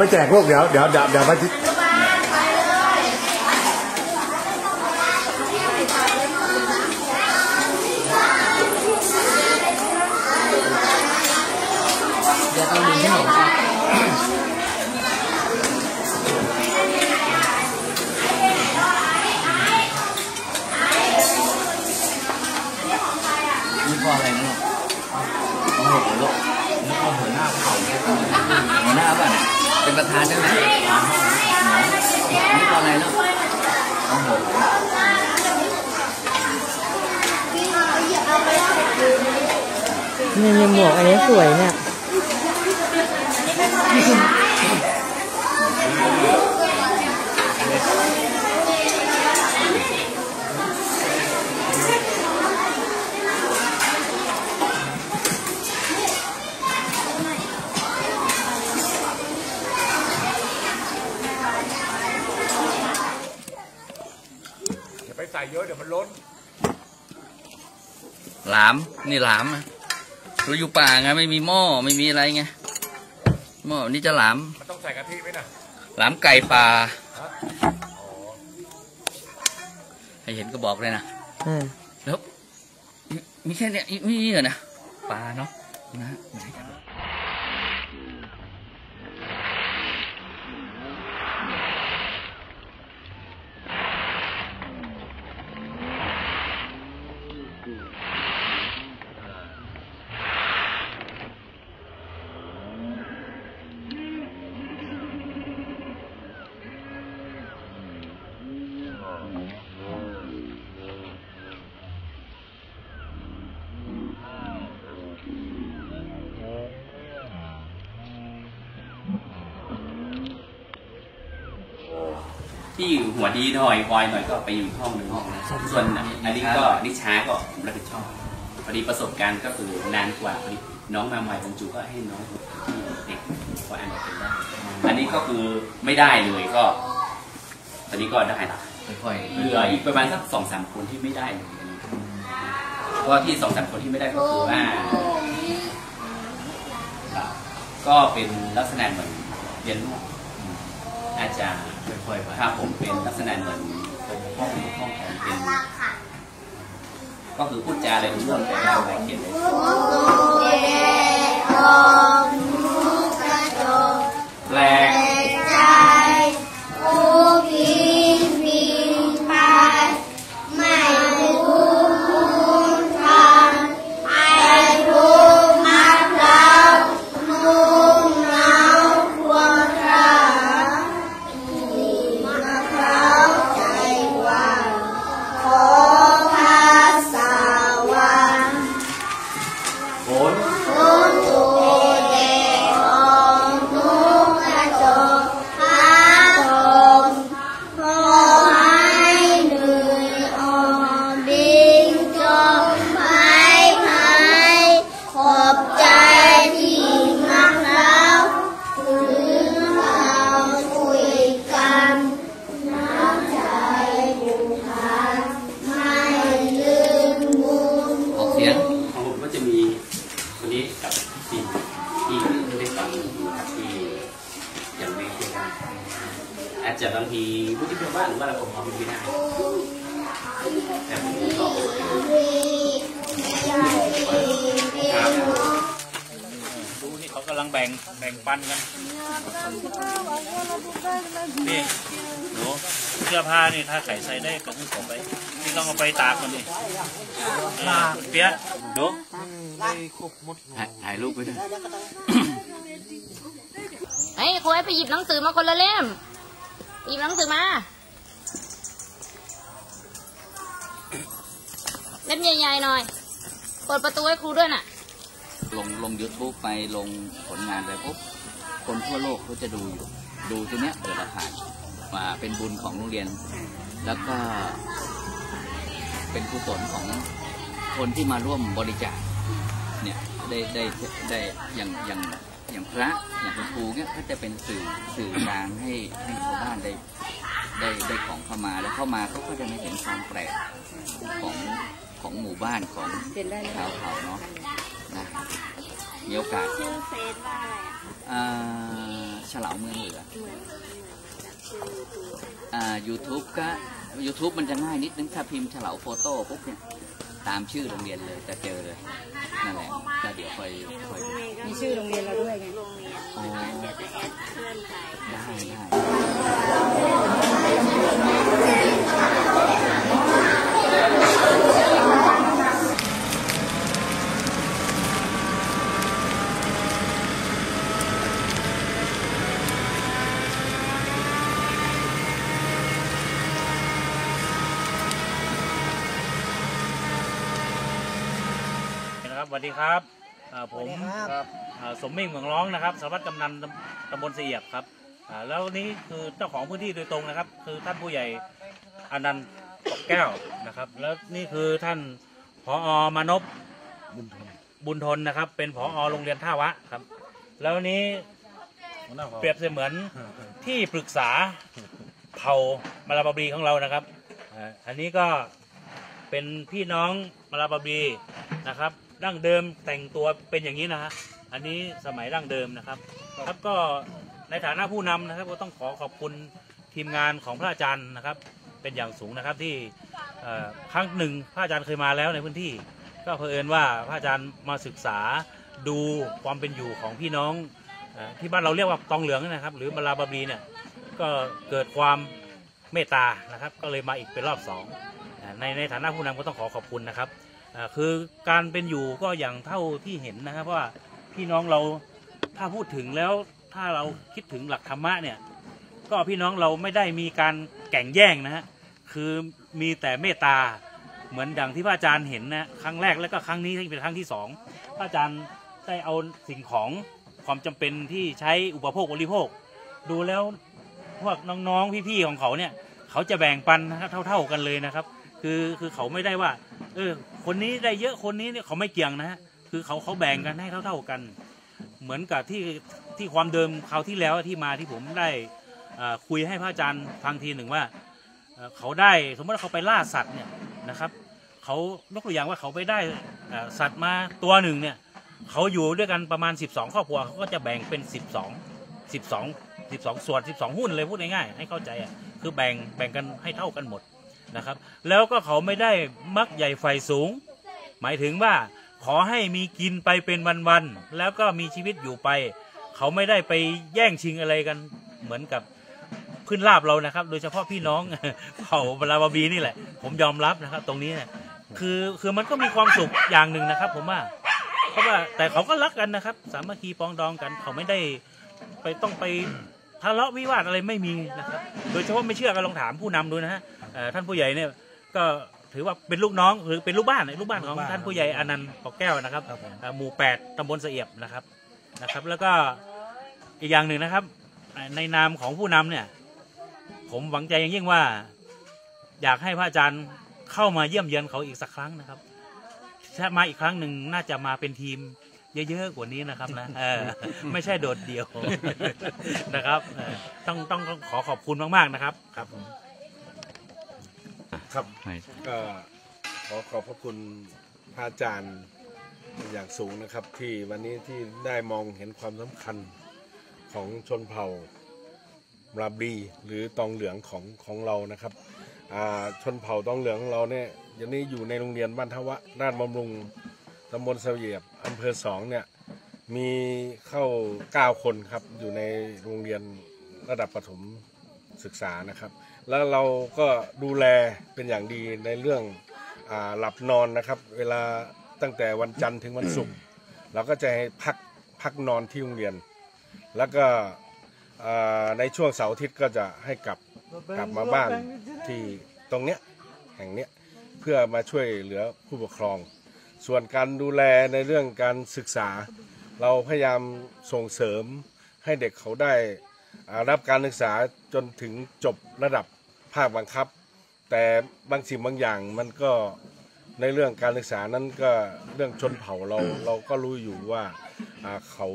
ปแจกลูกเดี๋ยวเดี๋ยวเดี๋ยวเดี๋ยวไปเดี๋ยวต้องดึงให้หนูนี่พ่ออะไรนะโอ้โหลูกนี่พ่อหัวหน้าเผ่า หัวหน้าป่ะเนี่ยเป็นประธานใช่ไหมนี่พ่ออะไรลูกโอ้โหนี่มีหมวกอันนี้สวยเนี่ย อย่าไปใส่ เยอะเดี๋ยวมันล้น หลาม นี่หลามอะเราอยู่ป่าไงไม่มีหม้อไม่มีอะไรไงหม้อนี่จะหลาม มันต้องใส่กะทิไหมนะหลามไก่ป่าให้เห็นก็บอกเลยนะอ่าแล้วมีมีแค่เนี้ยมีเหรอนะปลาเนาะนะ ดีหน่อยวอยหน่อยก็ไปอยู่อีกห้องหนึ่งส่วนอันนี้ก็นิช้าก็ผมรับผิดชอบพอดีประสบการณ์ก็คือนานกว่าพอดีน้องมาใหม่บรรจุก็ให้น้องที่เด็กพออ่านออกเป็นได้อันนี้ก็คือไม่ได้เลยก็ ตอนนี้ก็ได้ละค่อยเหลืออีกประมาณสักสองสามคนที่ไม่ได้เลยอันนี้เพราะว่าที่สองสามคนที่ไม่ได้ก็คือว่าก็เป็นลักษณะเหมือนเรียนนอก อาจจะๆค่อยๆไปถ้าผมเป็นลักษณะเหมือนห้องห้องแถวเป็นก็คือพูดจาอะไรรู้เรื่องแต่ไม่เอาอะไรเขียนเลย ลงลง YouTube ไปลงผลงานไปปุ๊บคนทั่วโลกเขาจะดูอยู่ ดูตัวเนี้ยเปิดราคามาเป็นบุญของโรงเรียน แล้วก็เป็นกุศลของคนที่มาร่วมบริจาคเนี่ยได้ได้ได้อย่างอย่างอย่างพระอย่างคุณครูเนี่ยก็จะเป็นสื่อสื่อกลางให้ให้ชาวบ้านได้ได้ได้ของเข้ามาแล้วเข้ามาเขาก็จะไม่เห็นความแปลกของของหมู่บ้านของชาวเขาเนาะนะ มีโอกาสชื่อเฟซว่าอะไรอะอ่าฉลาวเมืองเหลือเหมือนชื่อคืออ่า YouTube ก็ YouTube มันจะง่ายนิดนึงถ้าพิมพ์เฉลาโฟโต้ปุ๊บเนี่ยตามชื่อโรงเรียนเลยจะเจอเลยนั่นแหละก็เดี๋ยวคอยคอยมีชื่อโรงเรียนเราด้วยไง โรงเรียนอ๋อเดี๋ยวจะแอดเพื่อนไปได้ได้ นะครับสวัสดีครับอ่าผมอ่าสมมิ่งเมืองร้องนะครับสารวัตรกำนันตำตำบลเสียบครับอ่าแล้วนี่คือเจ้าของพื้นที่โดยตรงนะครับ คือท่านผู้ใหญ่อนันต์ปกแก้วนะครับ แล้วนี่คือท่านผอมานพบุญทนบุญทนนะครับ เป็นผอโรงเรียนท่าวะครับ แล้วนี้เปรียบเสมือนที่ปรึกษาเผ่ามาลาบาบรีของเรานะครับอ่าอันนี้ก็เป็นพี่น้องมาลาบาบีนะครับ ดั้งเดิมแต่งตัวเป็นอย่างนี้นะฮะอันนี้สมัยดั้งเดิมนะครับ ครับก็ในฐานะผู้นำนะครับก็ต้องขอขอบคุณทีมงานของพระอาจารย์นะครับ เป็นอย่างสูงนะครับที่เอ่อครั้งหนึ่งพระอาจารย์เคยมาแล้วในพื้นที่ ก็เผอิญว่าพระอาจารย์มาศึกษาดูความเป็นอยู่ของพี่น้องเอ่อที่บ้านเราเรียกว่าตองเหลืองนะครับ หรือมาลาบาบีเนี่ยก็เกิดความเมตตานะครับ ก็เลยมาอีกเป็นรอบสองอ่าในในฐานะผู้นำก็ต้องขอขอบคุณนะครับ คือการเป็นอยู่ก็อย่างเท่าที่เห็นนะครับว่าพี่น้องเราถ้าพูดถึงแล้วถ้าเราคิดถึงหลักธรรมะเนี่ย ก็พี่น้องเราไม่ได้มีการแก่งแย่งนะฮะคือมีแต่เมตตาเหมือนดังที่พระอาจารย์เห็นนะครั้งแรกแล้วก็ครั้งนี้ที่เป็นครั้งที่สองพระอาจารย์ได้เอาสิ่งของความจำเป็นที่ใช้อุปโภคบริโภค ดูแล้วพวกน้องๆพี่ๆของเขาเนี่ย เขาจะแบ่งปันนะครับเท่า ๆกันเลยนะครับ คือคือเขาไม่ได้ว่า เออ คนนี้ได้เยอะคนนี้เนี่ยเขาไม่เกี่ยงนะฮะคือเขาเขาแบ่งกันให้เท่า ๆกัน เหมือนกับที่ที่ความเดิมคราวที่แล้วที่มาที่ผมได้คุยให้พระอาจารย์ฟังทีหนึ่งว่าเขาได้สมมติเขาไปล่าสัตว์เนี่ยนะครับเขายกตัวอย่างว่าเขาไปได้สัตว์มาตัวหนึ่งเนี่ยเขาอยู่ด้วยกันประมาณ 12 ครอบครัวเขาก็จะแบ่งเป็น 12 12 12 ส่วน 12 หุ้นเลยพูดง่ายๆให้เข้าใจอะคือแบ่งแบ่งกันให้เท่ากันหมด นะครับ แล้วก็เขาไม่ได้มักใหญ่ไฟสูง หมายถึงว่าขอให้มีกินไปเป็นวันๆแล้วก็มีชีวิตอยู่ไป เขาไม่ได้ไปแย่งชิงอะไรกันเหมือนกับพื้นราบเรานะครับ โดยเฉพาะพี่น้องเผ่าบราบาบีนี่แหละ ผมยอมรับนะครับ ตรงนี้เนี่ยคือคือมันก็มีความสุขอย่างหนึ่งนะครับ ผมว่าเพราะว่าแต่เขาก็รักกันนะครับ สามัคคีปองดองกัน เขาไม่ได้ไปต้องไป ทะเลาะวิวาทอะไรไม่มีนะครับ โดยเฉพาะไม่เชื่อก็ลองถามผู้นำดูนะฮะเอ่อท่านผู้ใหญ่เนี่ยก็ถือว่าเป็นลูกน้องหรือเป็นลูกบ้านลูกบ้านของท่านผู้ใหญ่อนันต์ปอกแก้วนะครับเอ่อหมู่แปดตำบลเสียบนะครับนะครับ แล้วก็อีกอย่างหนึ่งนะครับเอ่อในนามของผู้นำเนี่ย ผมหวังใจอย่างยิ่งว่า อยากให้พระอาจารย์เข้ามาเยี่ยมเยือนเขาอีกสักครั้งนะครับถ้ามาอีกครั้งหนึ่งน่าจะมาเป็นทีม เยอะๆกว่านี้นะครับนะเออไม่ใช่โดดเดี่ยวนะครับเออต้องต้องต้องขอขอบคุณมากๆนะครับครับผมครับก็ขอขอบพระคุณพระอาจารย์เป็นอย่างสูงนะครับ ที่วันนี้ที่ได้มองเห็นความสำคัญของชนเผ่าราบดีหรือตองเหลืองของของเรานะครับอ่าชนเผ่าตองเหลืองของเราเนี่ยอย่างนี้อยู่ในโรงเรียนบ้านทวะราชบำรุง ตำบลเสวียบอำเภอสองเนี่ยมีเข้า 9 คนครับอยู่ในโรงเรียนระดับประถมศึกษานะครับ แล้วเราก็ดูแลเป็นอย่างดีในเรื่องอหลับนอนนะครับ เวลาตั้งแต่วันจันทร์ถึงวันศุกร์เราก็จะให้พักพักนอนที่โรงเรียน แล้วก็ในช่วงเสาร์อาทิตย์ก็จะให้กลับกลับมาบ้านที่ตรงเนี้ยแห่งเนี้ยเพื่อมาช่วยเหลือผู้ปกครอง ส่วนการดูแลในเรื่องการศึกษา เราพยายามส่งเสริมให้เด็กเขาได้รับการศึกษาจนถึงจบระดับภาคบังคับ แต่บางสิ่งบางอย่างมันก็ในเรื่องการศึกษานั้นก็เรื่องชนเผ่าเราเราก็รู้อยู่ว่าเขา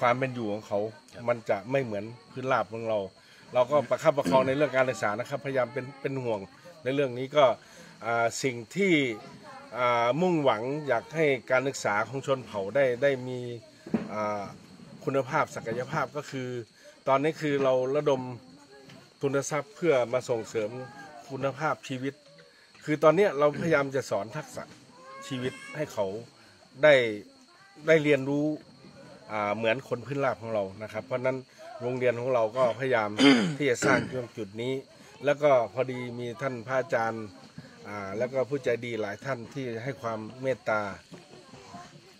ความเป็นอยู่ของเขา มันจะไม่เหมือนพื้นราบของเรา เราก็ประคับประคองในเรื่องการศึกษานะครับ พยายามเป็นเป็นห่วงในเรื่องนี้ก็สิ่งที่ มุ่งหวังอยากให้การศึกษาของชนเผ่าได้ได้มีคุณภาพศักยภาพก็คือ ตอนนี้คือเราระดมทุนทรัพย์เพื่อมาส่งเสริมคุณภาพชีวิต คือตอนนี้เราพยายามจะสอนทักษะชีวิตให้เขาได้ได้เรียนรู้เหมือนคนพื้นราบของเรานะครับ เพราะนั้นโรงเรียนของเราก็พยายามที่จะสร้างตรงจุดนี้ แล้วก็พอดีมีท่านพระอาจารย์ แล้วก็ผู้ใจดีหลายท่านที่ให้ความเมตตา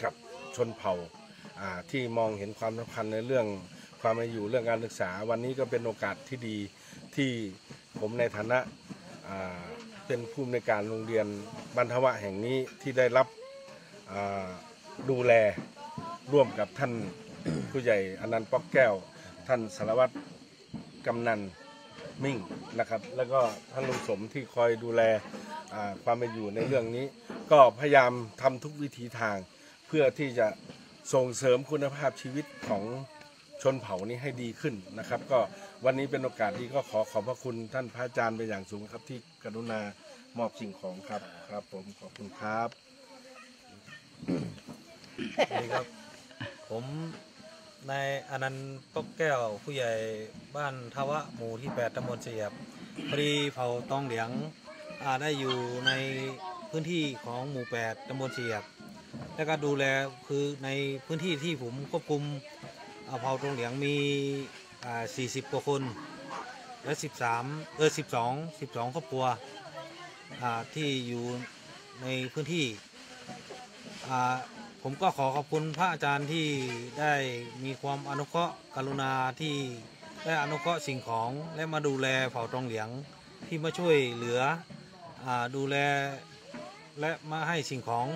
กับชนเผ่าที่มองเห็นความสำคัญในเรื่องความเป็นอยู่เรื่องการศึกษา วันนี้ก็เป็นโอกาสที่ดีที่ผมในฐานะาเป็นผู้อำนวยการโรงเรียนบรรทวะแห่งนี้ที่ได้รับดูแลร่วมกับท่านผู้ใหญ่อนันต์ป๊อกแก้ว ท่านสารวัตรกำนัน มิ่งนะครับ แล้วก็ท่านลุงสมที่คอยดูแลความเป็นอยู่ในเรื่องนี้ ก็พยายามทำทุกวิถีทาง เพื่อที่จะส่งเสริมคุณภาพชีวิตของชนเผ่านี้ให้ดีขึ้นนะครับ ก็วันนี้เป็นโอกาสดีก็ขอขอบพระคุณท่านพระอาจารย์เป็นอย่างสูงครับ ที่กรุณามอบสิ่งของครับครับ ผมขอบคุณครับสวัสดีครับ ผม นายอนันต์ปกแก้วผู้ใหญ่บ้านทวะหมู่ที่ 8ตำบลเสียบพอดีเผ่าตองเหลียงได้อยู่ในพื้นที่ของหมู่ 8ตำบลเสียบ แล้วก็ดูแลคือในพื้นที่ที่ผมควบคุมเผ่าตองเหลียงมี 40 กว่าคน และ 13 เออ 12 12 ครอบครัวที่อยู่ในพื้นที่ ผมก็ขอขอบคุณพระอาจารย์ที่ได้มีความอนุเคราะห์กรุณาที่ได้อนุเคราะห์สิ่งของและมาดูแลเผ่าตองเหลียงที่มาช่วยเหลืออดูแลและมาให้สิ่งของ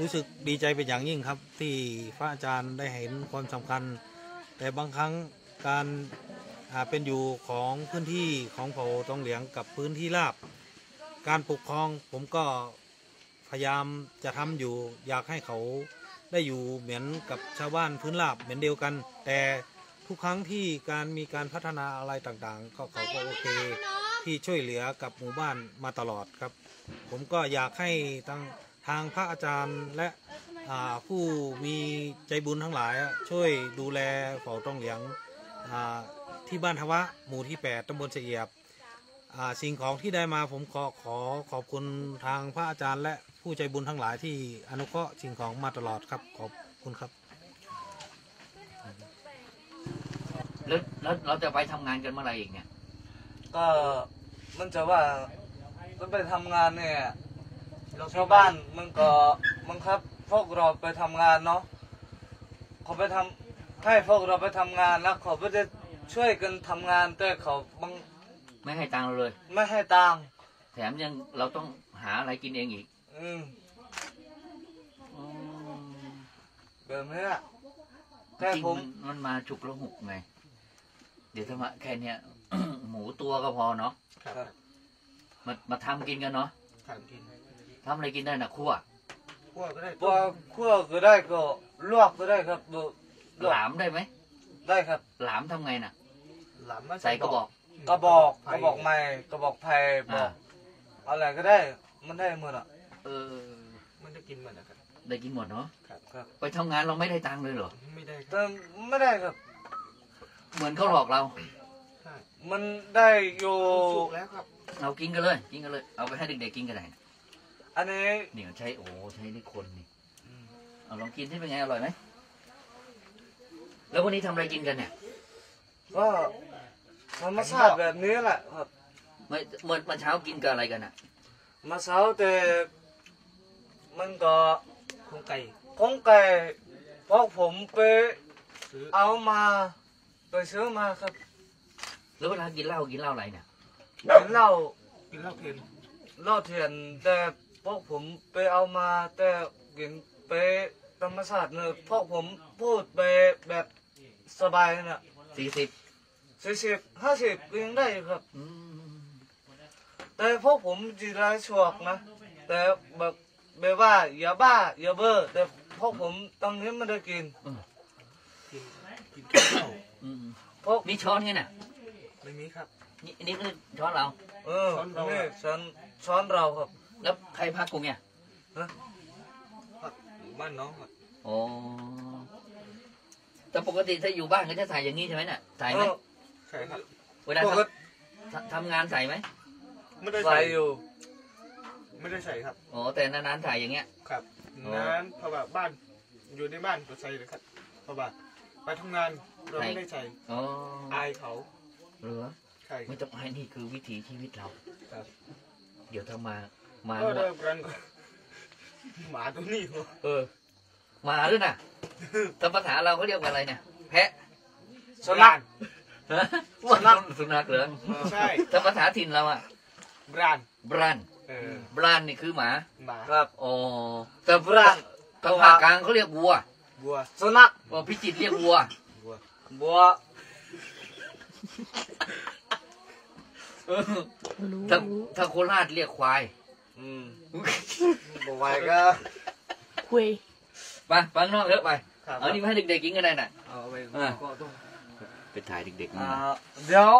รู้สึกดีใจเป็นอย่างยิ่งครับ ที่พระอาจารย์ได้เห็นความสำคัญ แต่บางครั้งการาเป็นอยู่ของพื้นที่ของเผ่าตองเหลียงกับพื้นที่ราบ การปกครองผมก็ พยายามจะทำอยู่ อยากให้เขาได้อยู่เหมือนกับชาวบ้านพื้นราบเหมือนเดียวกัน แต่ทุกครั้งที่การมีการพัฒนาอะไรต่างๆ ก็เขาก็โอเค ที่ช่วยเหลือกับหมู่บ้านมาตลอดครับ ผมก็อยากให้ทางทางพระอาจารย์และผู้มีใจบุญทั้งหลาย ช่วยดูแลเฝ้าต้องเหลียงที่บ้านทวะหมู่ที่ 8ตำบลเสียบสิ่งของที่ได้มาผมขอขอขอบคุณทางพระอาจารย์และ ผู้ใจบุญทั้งหลายที่อนุเคราะห์สิ่งของมาตลอดครับ ขอบคุณครับ แล้วแล้วเราจะไปทำงานกันเมื่อไหร่อีกเนี่ย ก็มันจะว่ามันไปทำงานเนี่ยชาวบ้านมันก็บังคับพวกเราไปทำงานเนาะเขาไปทำให้พวกเราไปทำงานแล้วเขาก็จะช่วยกันทำงานแต่เขาบังไม่ให้ตังค์เราเลย ไม่ให้ตังค์แถมยังเราต้องหาอะไรกินเองอีก อืมแบบนี้อะจแต่ริงผมๆมันมันมาฉุกละหุกไง เดี๋ยวถ้ามาแค่เนี้ย หมูตัวก็พอเนาะครับ มามาทำกินกันเนาะทำกินทำอะไรกินได้นะคั่วคั่วก็ได้คั่วคั่วก็ได้ก็ลวกก็ได้ครับดูลวกหลามได้ไหมได้ครับ หลามทำไงน่ะ หลามไม่ใส่กระบอก กระบอกกระบอกไม้กระบอกไผ่บออ่า กอะไรก็ได้ มันได้หมดอะ เออ มันจะกินหมดนะครับ ได้กินหมดเนาะครับครับไปทำงานเราไม่ได้ตังค์เลยเหรอ ไม่ได้แต่ไม่ได้ครับ เหมือนเขาหลอกเรามันได้อยู่แล้วครับ เอากินกันเลย กินกันเลย เอาไปให้เด็กๆกินกันได้นะอันนี้นี่ใช้โอ้ใช้นี่คนนี่เอาลองกินที่เป็นไงอร่อยไหมแล้ววันนี้ทำอะไรกินกันเนี่ยก็ธรรมชาติแบบนี้แหละครับ เมื่อเมื่อเมื่อเช้ากินกับอะไรกันอะ มาเช้าแต่ มันก็โครงไก่ ของไก่เพราะผมไปเอามาไปซื้อมาครับแล้วเวลากินเหล้ากินเหล้าอะไรเนี่ย กินเหล้ากินเหล้าเค็มเหล้าเถื่อนแต่พวกผมไปเอามาแต่กินไปธรรมชาติเนอะพวกผมพูดไปแบบสบายนะสี่สิบสี่สิบห้าสิบยังได้อยู่ครับ แต่พวกผมจีรายชวกนะ แต่แบบ แบบว่าอย่าบ้าอย่าเบ้อแต่พวกผมตอนนี้ไม่ได้กินกินข้าวอืมพวกมีช้อนไงน่ะไม่มีครับ นี่นี่คือช้อนเรา เออนี่ช้อนช้อนเราครับแล้วใครพักกูเนี่ยบ้านน้องครับโอ้แต่ปกติถ้าอยู่บ้านก็จะใส่อย่างนี้ใช่ไหมน่ะใส่ไหมเออใช่ครับเวลาปทกติำทำทำงานใส่ไหมไม่ได้ใส่ใส่อยู่ ไม่ได้ใส่ครับโอ้แต่นานๆใส่อย่างเงี้ย ครับอ๋อ นั้นเพราะว่าบ้านอยู่ในบ้านก็ใส่เลยครับ เพราะว่าไปทำงานเราไม่ได้ใส่อ๋ออายเขาเหรือใช่ไม่ต้องให้นี่คือวิถีชีวิตเรา ครับเดี๋ยวถ้ามามาก็นวเริ่ดมกันก็หมาตัวนี้เหรอเออมาด้วยนะแต่ภาษาเราเขาเรียกว่าอะไรเนี่ย แพะสุนัขฮะสุนัข สุนัขเหรอใช่แต่ภาษาถิ่นเราอะบรานบรัน เออ บรันนี่คือหมาหมาครับอ๋อแต่พระทางภาคกลางเขาเรียกวัวบัวสุนัขว่าพิจิตรเรียกวัวบัวบัวเออถ้าถ้าโคราชเรียกควาย อืมบัวไว้ก็คุยไปฟังนอกเถอะไปครับเอานี่มาให้เด็กๆกินกันได้น่ะ เอาไปอ่าก็ต้องไปถ่ายเด็กๆอ่ามาเดี๋ยว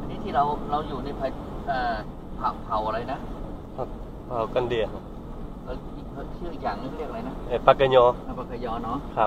อันนี้ที่ เราเราอยู่ในภายเอ่อเผ่าเผ่าอะไรนะเผ่ากันเดียเออชื่ออีกอย่างนึงเรียกอะไรนะเอ่อปากกะยอนาปา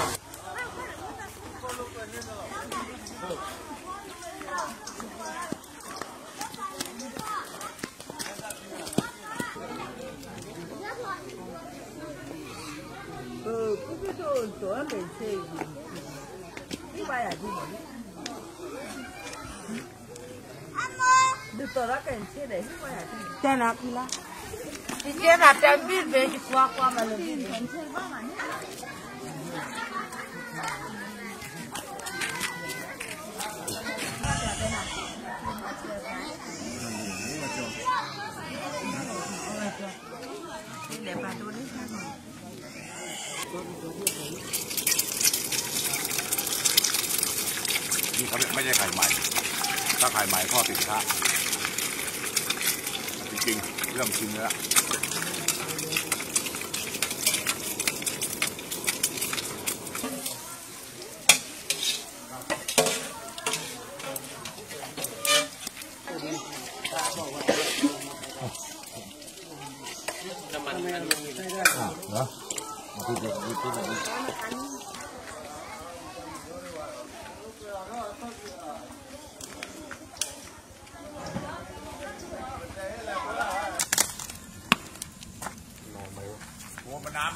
tena kula tena tambir beji kwa kwa malobini ี่เขาไม่ใช่ไข่ใหม่ ถ้าไข่ใหม่ข้อติดกระทะจริงๆเริ่มชิมแล้ว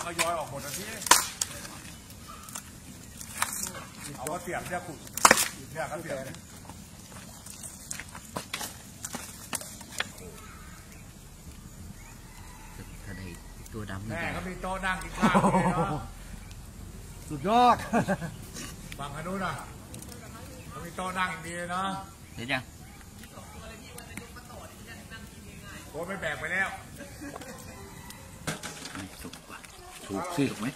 อ้มันน้ำมันก็ย้อยออกหมดแล้วพี่เอาก็เสียบเนี่ยขุดเนี่ยก็เสียบเนี่ยทะเลตัวดำนี่แม่ก็มีโต๊ะนั่งกินข้าวอยู่เลยเนาะสุดยอดฝั่งอันนู้นน่ะเขามีโต๊ะนั่งอย่างดีเลยเนาะเห็นยังโอ้ไม่แบกไปแล้ว ถูกป่ะ ถูกสิถูกไหม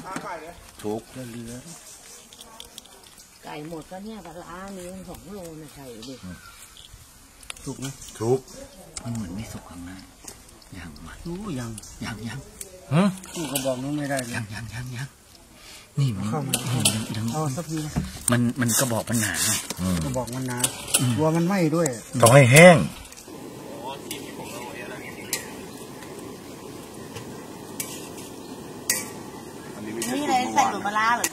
ถูกแล้วเรือไก่หมดก็เนี่ยปลาร้ามีตั้งสองโลนะไก่ดิถูกไหมถูกมันเหมือนไม่สุกข้างในยังวะรู้ยังยังยังกูก็บอกนู้นไม่ได้เลยยังยังยังยังนี่มันเข้ามายังยังเอาสักทีนะมันมันก็บอกมันหนาไงก็บอกมันนะกลัวมันไหม้ด้วย ต้องให้แห้ง นี่เลยใส่หมดปลาร้าเหรอ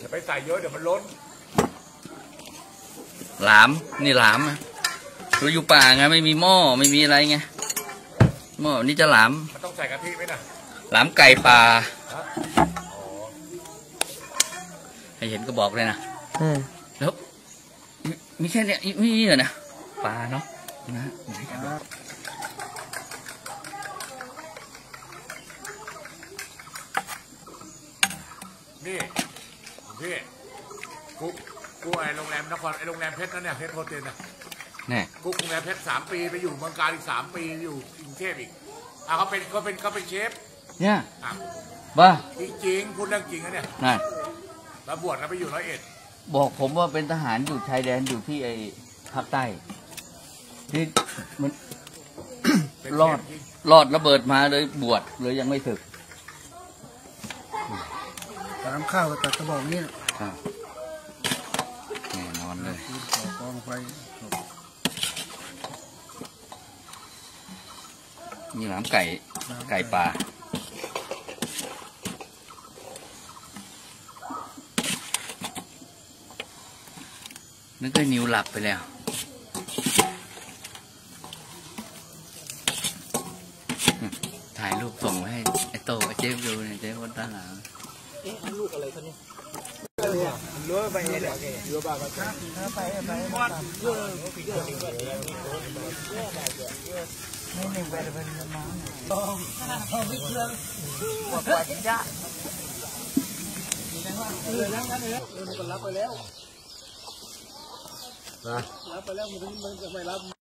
อย่าไปใส่เยอะเดี๋ยวมัน ล้นหลามนี่หลามอะเราอยู่ป่าไงไม่มีหม้อไม่มีอะไรไงหม้อนี่จะหลามมันต้องใส่กะทิไหมน่ะหลามไก่ป่าฮะให้เห็นก็บอกเลยนะเออแล้วมีมีแค่เนี้ยมีเหรอนะปลาเนาะนะไหนกันวะนี่พี่ กูกูไอโรงแรมนครไอโรงแรมเพชรนั่นเนี่ยเพชรโฮเทลน่ะแน่กูโรงแรมเพชรสามปีไปอยู่เมืองการอีกสามปีอยู่กรุงเทพอีกอะเขาเป็นเขาเป็นเขาเป็นเชฟเนี่ยอะบ้าจริงๆพูดเรื่องจริงนะเนี่ยน่ะแล้วบวชแล้วไปอยู่ร้อยเอ็ดบอกผมว่าเป็นทหารอยู่ชายแดนอยู่ที่ไอ้ภาคใต้ที่มันเป็นรอดเชฟจริงรอดระเบิดมาเลยบวชเลยยังไม่ถึกตามข้าวก็ตัดกระบอกนี่ครับแน่นอนเลย ขอกอง ไฟมีหลามไก่ไก่ป่านึกว่านิวหลับไปแล้วถ่ายรูปส่งไว้ให้ไอ้โตไอ้เจฟดูเนี่ยเจฟคนตั้งหลังเอ๊ะลูกอะไรคะเนี่ยเลือไปเลยเลือไปไปไปไปวัดเลือเลือไม่หนึ่งไปเป็นน้ำต้องต้องไม่เชื่อหมดไปจ้ะเออแล้วกันเลยเออมันรับไปแล้วรับไปแล้วมันมันจะไม่รับ